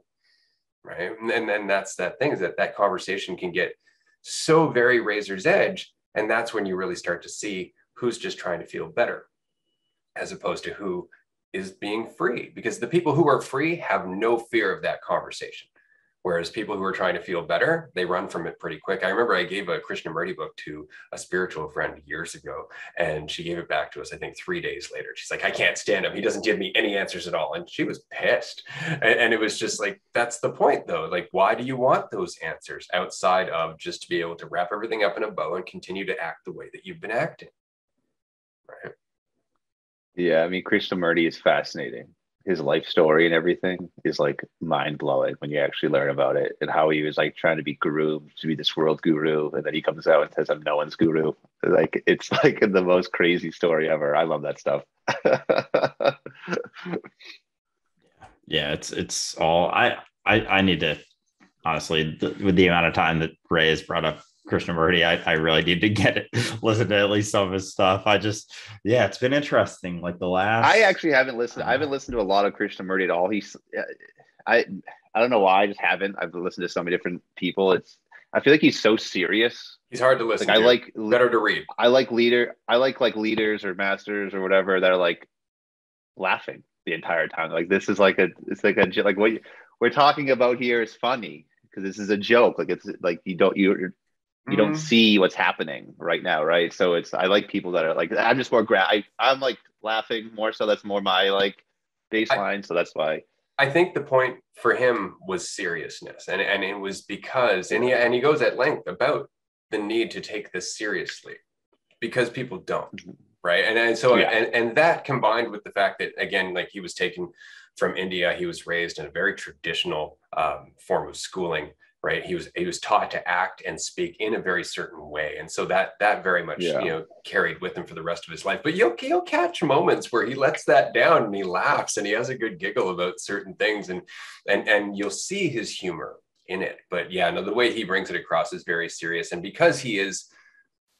Right. And then that's that thing is that that conversation can get so very razor's edge. And that's when you really start to see who's just trying to feel better as opposed to who is being free because the people who are free have no fear of that conversation Whereas people who are trying to feel better, they run from it pretty quick. I remember I gave a Krishnamurti book to a spiritual friend years ago, and she gave it back to us, I think, three days later. She's like, I can't stand him. He doesn't give me any answers at all. And she was pissed. And, and it was just like, that's the point, though. Like, why do you want those answers outside of just to be able to wrap everything up in a bow and continue to act the way that you've been acting? Right. Yeah, I mean, Krishnamurti is fascinating his life story and everything is like mind blowing when you actually learn about it and how he was like trying to be guru to be this world guru and then he comes out and says I'm no one's guru. Like it's like the most crazy story ever. I love that stuff. Yeah it's it's all I I I need to honestly the, with the amount of time that Ray has brought up Krishnamurti. I, I really need to get it, listen to at least some of his stuff. I just, yeah, it's been interesting. Like the last, I actually haven't listened. I haven't uh-huh. listened to a lot of Krishnamurti at all. He's, I, I don't know why. I just haven't. I've listened to so many different people. It's, I feel like he's so serious. He's hard to listen. Like, to. I like better to read. I like leader. I like like leaders or masters or whatever that are like laughing the entire time. Like this is like a, it's like a like what we're talking about here is funny because this is a joke. Like it's like you don't you you don't mm-hmm. see what's happening right now right so it's i like people that are like i'm just more gra- I, i'm like laughing more so that's more my like baseline I, so that's why i think the point for him was seriousness and, and it was because and he and he goes at length about the need to take this seriously because people don't mm-hmm. right and, and so yeah. and, and that combined with the fact that again like he was taken from india he was raised in a very traditional um, form of schooling right? He was he was taught to act and speak in a very certain way. And so that that very much yeah. you know carried with him for the rest of his life. But you'll you'll catch moments where he lets that down and he laughs and he has a good giggle about certain things and and and you'll see his humor in it. But yeah no the way he brings it across is very serious. And because he is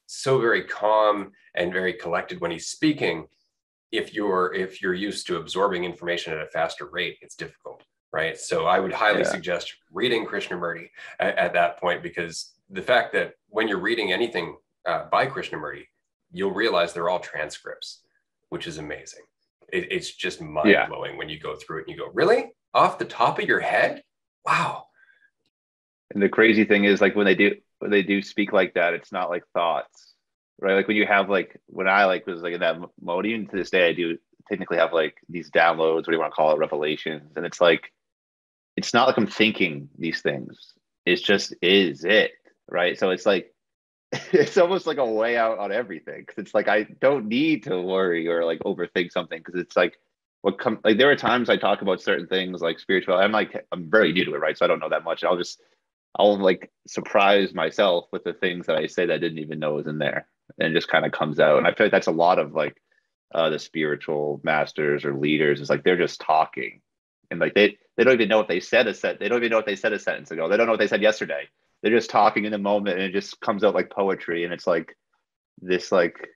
so very calm and very collected when he's speaking if you're if you're used to absorbing information at a faster rate it's difficult right? So I would highly yeah. suggest reading Krishnamurti at, at, that point because the fact that when you're reading anything uh, by Krishnamurti, you'll realize they're all transcripts, which is amazing. It, it's just mind blowing yeah. when you go through it and you go, really? Off the top of your head? Wow. And the crazy thing is, like when they do when they do speak like that, it's not like thoughts, right? Like when you have like when I like was like in that mode, even to this day, I do technically have like these downloads, what do you want to call it, revelations, and it's like it's not like I'm thinking these things. It's just is it, right? So it's like it's almost like a way out on everything. Cause it's like I don't need to worry or like overthink something because it's like what come like there are times I talk about certain things like spiritual. I'm like I'm very new to it, right? So I don't know that much. I'll just I'll like surprise myself with the things that I say that I didn't even know was in there, and just kind of comes out. And I feel like that's a lot of like uh, the spiritual masters or leaders. Is like they're just talking, and like they they don't even know what they said a set they don't even know what they said a sentence ago. They don't know what they said yesterday. They're just talking in the moment and it just comes out like poetry and it's like this like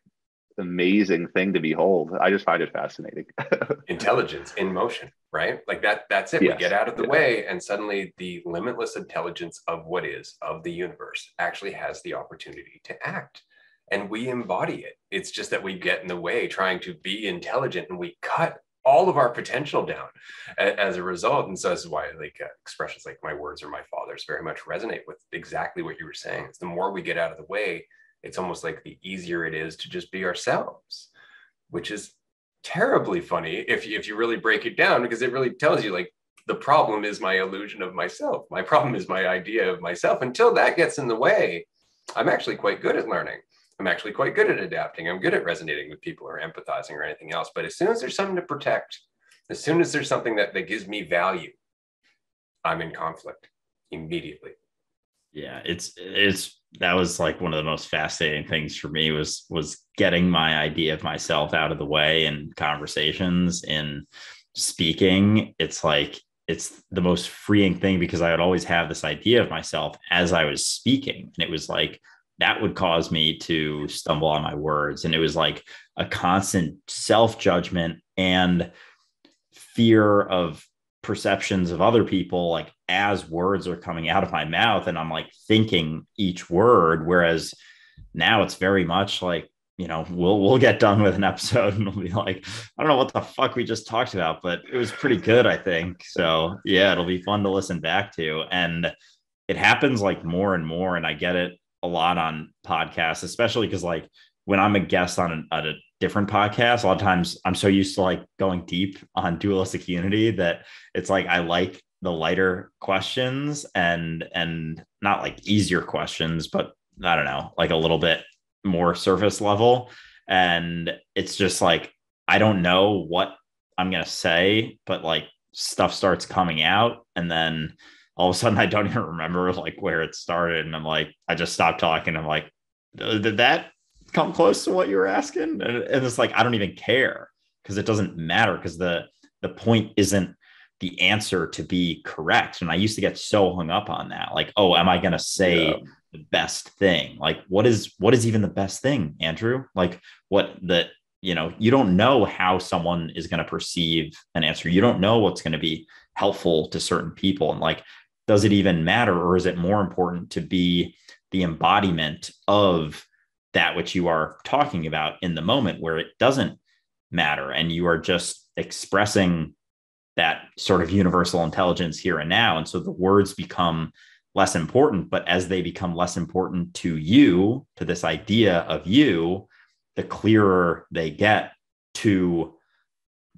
amazing thing to behold. I just find it fascinating. Intelligence in motion right? Like that that's it. Yes. we get out of the yeah. way and suddenly the limitless intelligence of what is of the universe actually has the opportunity to act. And we embody it. It's just that we get in the way trying to be intelligent and we cut all of our potential down as a result. And so this is why like uh, expressions like my words or my father's very much resonate with exactly what you were saying. It's the more we get out of the way, it's almost like the easier it is to just be ourselves, which is terribly funny if if you really break it down, because it really tells you like the problem is my illusion of myself. My problem is my idea of myself. Until that gets in the way, I'm actually quite good at learning. I'm actually quite good at adapting. I'm good at resonating with people or empathizing or anything else. But as soon as there's something to protect, as soon as there's something that, that gives me value, I'm in conflict immediately. Yeah, it's it's that was like one of the most fascinating things for me was was getting my idea of myself out of the way in conversations in speaking. It's like it's the most freeing thing because I would always have this idea of myself as I was speaking. And it was like, that would cause me to stumble on my words. And it was like a constant self judgment and fear of perceptions of other people, like as words are coming out of my mouth. And I'm like thinking each word. Whereas now it's very much like, you know, we'll we'll get done with an episode and we'll be like, I don't know what the fuck we just talked about, but it was pretty good, I think. So yeah, it'll be fun to listen back to. And it happens like more and more. And I get it a lot on podcasts, especially because like when I'm a guest on a, a, different podcast, a lot of times I'm so used to like going deep on dualistic unity that it's like I like the lighter questions and and not like easier questions, but I don't know, like a little bit more surface level. And it's just like I don't know what I'm gonna say, but like stuff starts coming out and then all of a sudden I don't even remember like where it started. And I'm like, I just stopped talking. I'm like, uh, did that come close to what you were asking? And, it's like, I don't even care because it doesn't matter because the the point isn't the answer to be correct. And I used to get so hung up on that. Like, oh, am I gonna say yeah. the best thing? Like, what is what is even the best thing, Andrew? Like what the you know, you don't know how someone is going to perceive an answer. You don't know what's going to be helpful to certain people. And like does it even matter or is it more important to be the embodiment of that which you are talking about in the moment where it doesn't matter and you are just expressing that sort of universal intelligence here and now? And so the words become less important but as they become less important to you to this idea of you the clearer they get to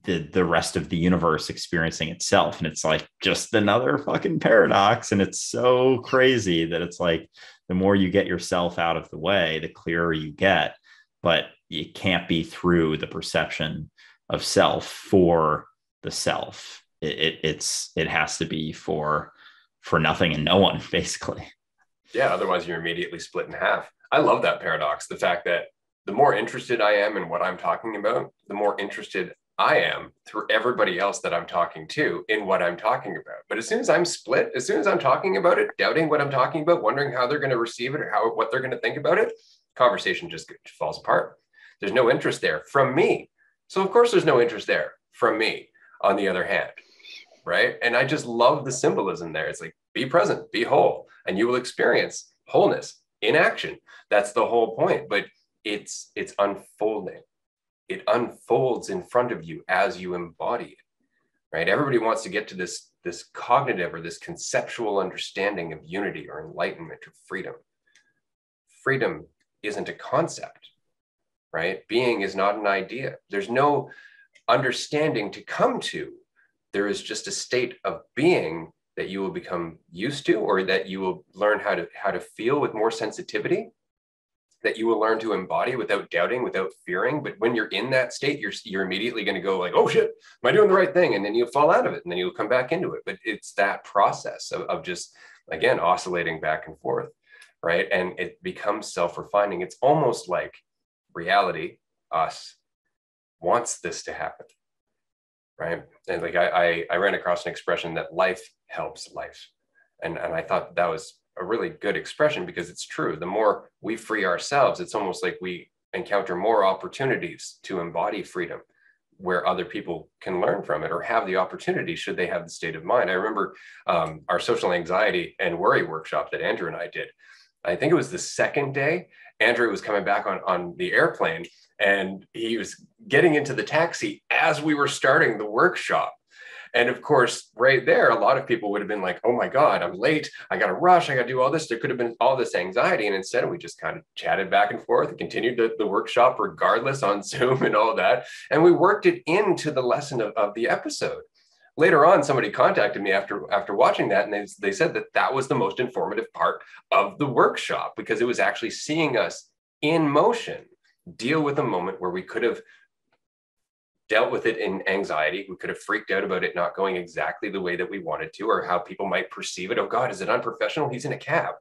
the the rest of the universe experiencing itself. And it's like just another fucking paradox. And it's so crazy that it's like the more you get yourself out of the way the clearer you get. But it can't be through the perception of self for the self. It, it it's it has to be for for nothing and no one basically. Yeah otherwise you're immediately split in half. I love that paradox. The fact that the more interested I am in what I'm talking about, the more interested I am through everybody else that I'm talking to in what I'm talking about. But as soon as I'm split, as soon as I'm talking about it, doubting what I'm talking about, wondering how they're going to receive it or how what they're going to think about it, conversation just falls apart. There's no interest there from me. So of course there's no interest there from me on the other hand. Right? And I just love the symbolism there. It's like be present, be whole, and you will experience wholeness in action. That's the whole point. But it's it's unfolding it unfolds in front of you as you embody it right? Everybody wants to get to this this cognitive or this conceptual understanding of unity or enlightenment or freedom. Freedom isn't a concept right? Being is not an idea. There's no understanding to come to. There is just a state of being that you will become used to or that you will learn how to how to feel with more sensitivity that you will learn to embody without doubting, without fearing. But when you're in that state, you're you're immediately going to go like, "Oh shit, am I doing the right thing?" And then you'll fall out of it, and then you'll come back into it. But it's that process of, of just again oscillating back and forth, right? And it becomes self-refining. It's almost like reality, us, wants this to happen. right? And like I, I, I ran across an expression that life helps life. And, and I thought that was a really good expression because it's true. The more we free ourselves, it's almost like we encounter more opportunities to embody freedom where other people can learn from it or have the opportunity should they have the state of mind. I remember um, our social anxiety and worry workshop that Andrew and I did. I think it was the second day. Andrew was coming back on, on the airplane and he was getting into the taxi as we were starting the workshop. And of course, right there, a lot of people would have been like, oh my God, I'm late. I got to rush. I got to do all this. There could have been all this anxiety. And instead, we just kind of chatted back and forth and continued the, the workshop regardless on Zoom and all that. And we worked it into the lesson of, of the episode. Later on, somebody contacted me after after watching that, and they, they said that that was the most informative part of the workshop because it was actually seeing us in motion deal with a moment where we could have dealt with it in anxiety. We could have freaked out about it not going exactly the way that we wanted to, or how people might perceive it. Oh, God, is it unprofessional? He's in a cab.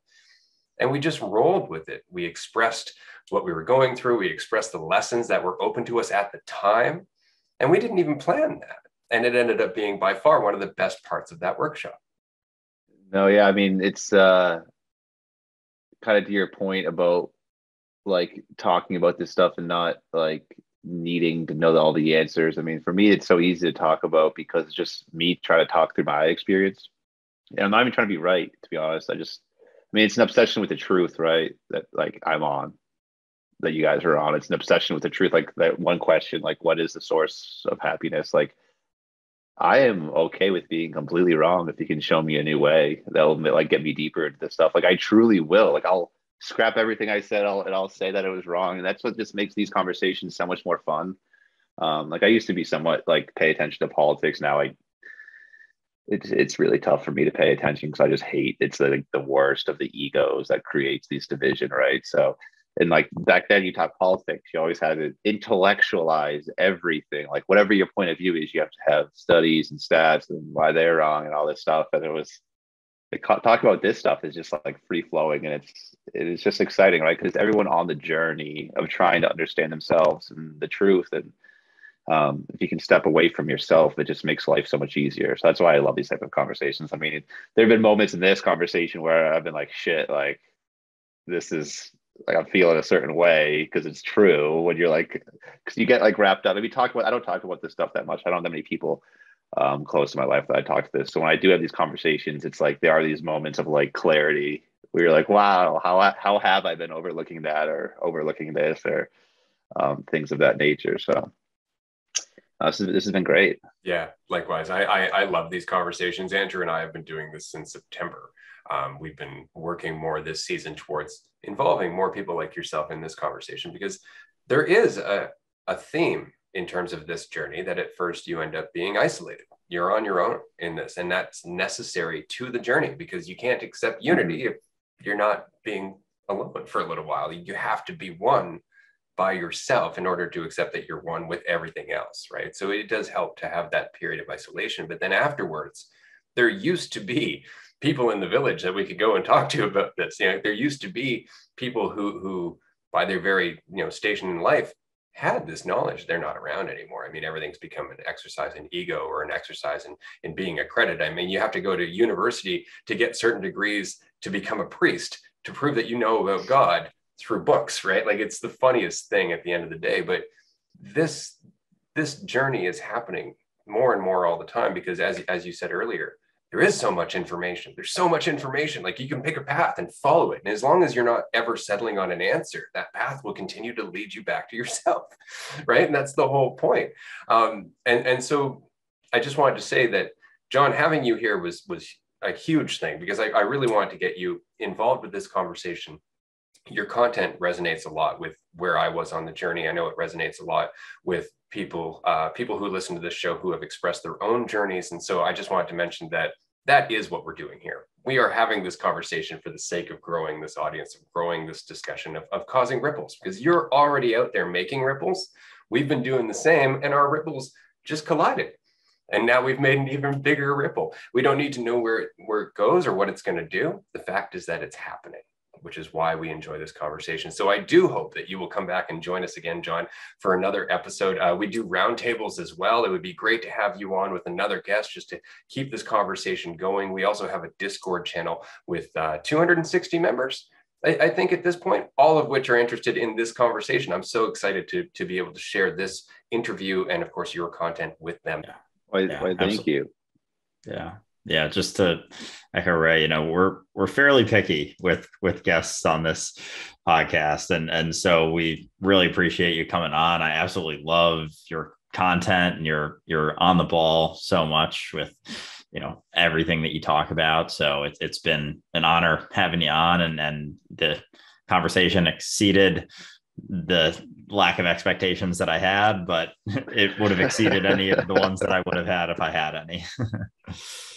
And we just rolled with it. We expressed what we were going through, we expressed the lessons that were open to us at the time. And we didn't even plan that. And it ended up being by far one of the best parts of that workshop. No, yeah. I mean, it's uh, kind of to your point about like talking about this stuff and not like needing to know all the answers. I mean, for me, it's so easy to talk about because it's just me trying to talk through my experience. And I'm not even trying to be right, to be honest. I just, I mean, it's an obsession with the truth, right? That like I'm on, that you guys are on. It's an obsession with the truth. Like that one question, like, what is the source of happiness? Like, I am okay with being completely wrong if you can show me a new way that'll like get me deeper into this stuff. Like, I truly will. Like, I'll, scrap everything I said I'll, and I'll say that it was wrong. And that's what just makes these conversations so much more fun. Um, like I used to be somewhat like pay attention to politics. Now I, it's, it's really tough for me to pay attention because I just hate it's like the worst of the egos that creates these division. Right. So, and like back then you talk politics, you always had to intellectualize everything. Like whatever your point of view is, you have to have studies and stats and why they're wrong and all this stuff. And it was, talk about this stuff is just like free flowing and it's it is just exciting right? Because everyone on the journey of trying to understand themselves and the truth and um, if you can step away from yourself it just makes life so much easier. So that's why i love these type of conversations. I mean there have been moments in this conversation where i've been like shit like this is like i'm feeling a certain way because it's true. When you're like because you get like wrapped up I mean, talk about i don't talk about this stuff that much. I don't have that many people um, close to my life that I talk to this. So when I do have these conversations, it's like there are these moments of like clarity where you're like, wow, how how have I been overlooking that or overlooking this or um, things of that nature. So uh, this, is, this has been great. Yeah, likewise. I, I, I love these conversations. Andrew and I have been doing this since September. Um, we've been working more this season towards involving more people like yourself in this conversation because there is a, a theme in terms of this journey that at first you end up being isolated. You're on your own in this, and that's necessary to the journey because you can't accept mm-hmm. unity if you're not being alone for a little while. You have to be one by yourself in order to accept that you're one with everything else, right? So it does help to have that period of isolation. But then afterwards, there used to be people in the village that we could go and talk to about this. You know, there used to be people who who by their very you know station in life had this knowledge they're not around anymore. I mean everything's become an exercise in ego or an exercise in, in being accredited i mean you have to go to university to get certain degrees to become a priest to prove that you know about god through books right? Like it's the funniest thing at the end of the day but this this journey is happening more and more all the time because as, as you said earlier there is so much information. There's so much information. Like you can pick a path and follow it. And as long as you're not ever settling on an answer, that path will continue to lead you back to yourself. Right. And that's the whole point. Um, and, and so I just wanted to say that, Jon, having you here was, was a huge thing because I, I really wanted to get you involved with this conversation your content resonates a lot with where I was on the journey. I know it resonates a lot with people uh, people who listen to this show who have expressed their own journeys. And so I just wanted to mention that that is what we're doing here. We are having this conversation for the sake of growing this audience, of growing this discussion, of, of causing ripples, because you're already out there making ripples. We've been doing the same, and our ripples just collided. And now we've made an even bigger ripple. We don't need to know where it, where it goes or what it's going to do. The fact is that it's happening which is why we enjoy this conversation. So I do hope that you will come back and join us again, Jon, for another episode. Uh, we do roundtables as well. It would be great to have you on with another guest just to keep this conversation going. We also have a Discord channel with uh, 260 members. I, I think at this point, all of which are interested in this conversation. I'm so excited to, to be able to share this interview and, of course, your content with them. Yeah. Well, yeah, well, thank you. Yeah yeah just to echo ray you know we're we're fairly picky with with guests on this podcast. And and so we really appreciate you coming on. I absolutely love your content and you're you're on the ball so much with you know everything that you talk about. So it, it's been an honor having you on and and the conversation exceeded the lack of expectations that i had but it would have exceeded any of the ones that i would have had if i had any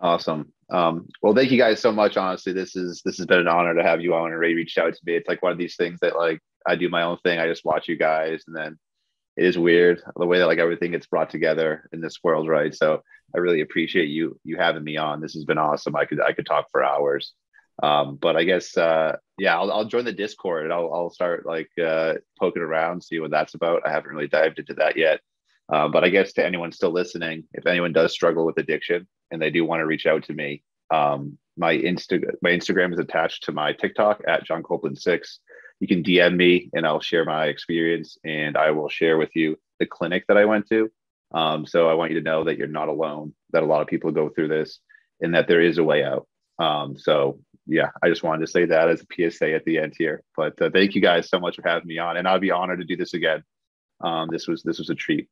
Awesome. Um, well, thank you guys so much. Honestly, this is this has been an honor to have you on. And Ray reached out to me. It's like one of these things that like I do my own thing. I just watch you guys, and then it is weird the way that like everything gets brought together in this world, right? So I really appreciate you you having me on. This has been awesome. I could I could talk for hours. Um, but I guess uh, yeah, I'll, I'll join the Discord. and I'll I'll start like uh, poking around, see what that's about. I haven't really dived into that yet. Uh, but I guess to anyone still listening, if anyone does struggle with addiction and they do want to reach out to me, um, my Insta my Instagram is attached to my TikTok at Jon Copeland six. You can DM me and I'll share my experience and I will share with you the clinic that I went to. Um, so I want you to know that you're not alone. That a lot of people go through this, and that there is a way out. Um, so yeah, I just wanted to say that as a PSA at the end here. But uh, thank you guys so much for having me on, and I'd be honored to do this again. Um, this was this was a treat.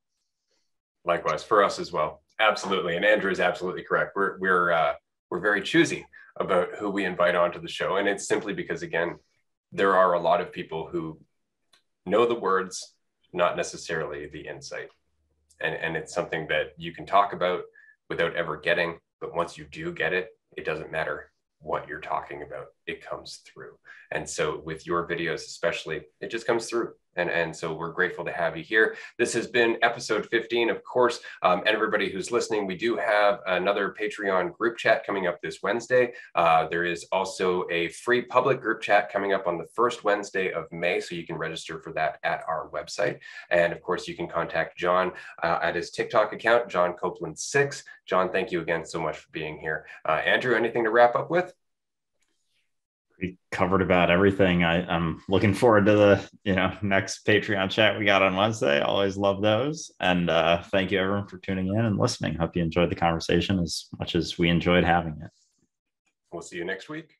Likewise for us as well. Absolutely. And Andrew is absolutely correct. We're, we're, uh, we're very choosy about who we invite onto the show. And it's simply because, again, there are a lot of people who know the words, not necessarily the insight. And, and it's something that you can talk about without ever getting. But once you do get it, it doesn't matter what you're talking about, it comes through. And so with your videos, especially, it just comes through. And, and so we're grateful to have you here. This has been episode 15, of course. Um, and everybody who's listening, we do have another Patreon group chat coming up this Wednesday. Uh, there is also a free public group chat coming up on the first Wednesday of May. So you can register for that at our website. And of course, you can contact Jon uh, at his TikTok account, Jon Copeland6. Jon, thank you again so much for being here. Uh, Andrew, anything to wrap up with? We covered about everything. I, I'm looking forward to the you know next Patreon chat we got on Wednesday. Always love those. And uh, thank you everyone for tuning in and listening. Hope you enjoyed the conversation as much as we enjoyed having it. We'll see you next week.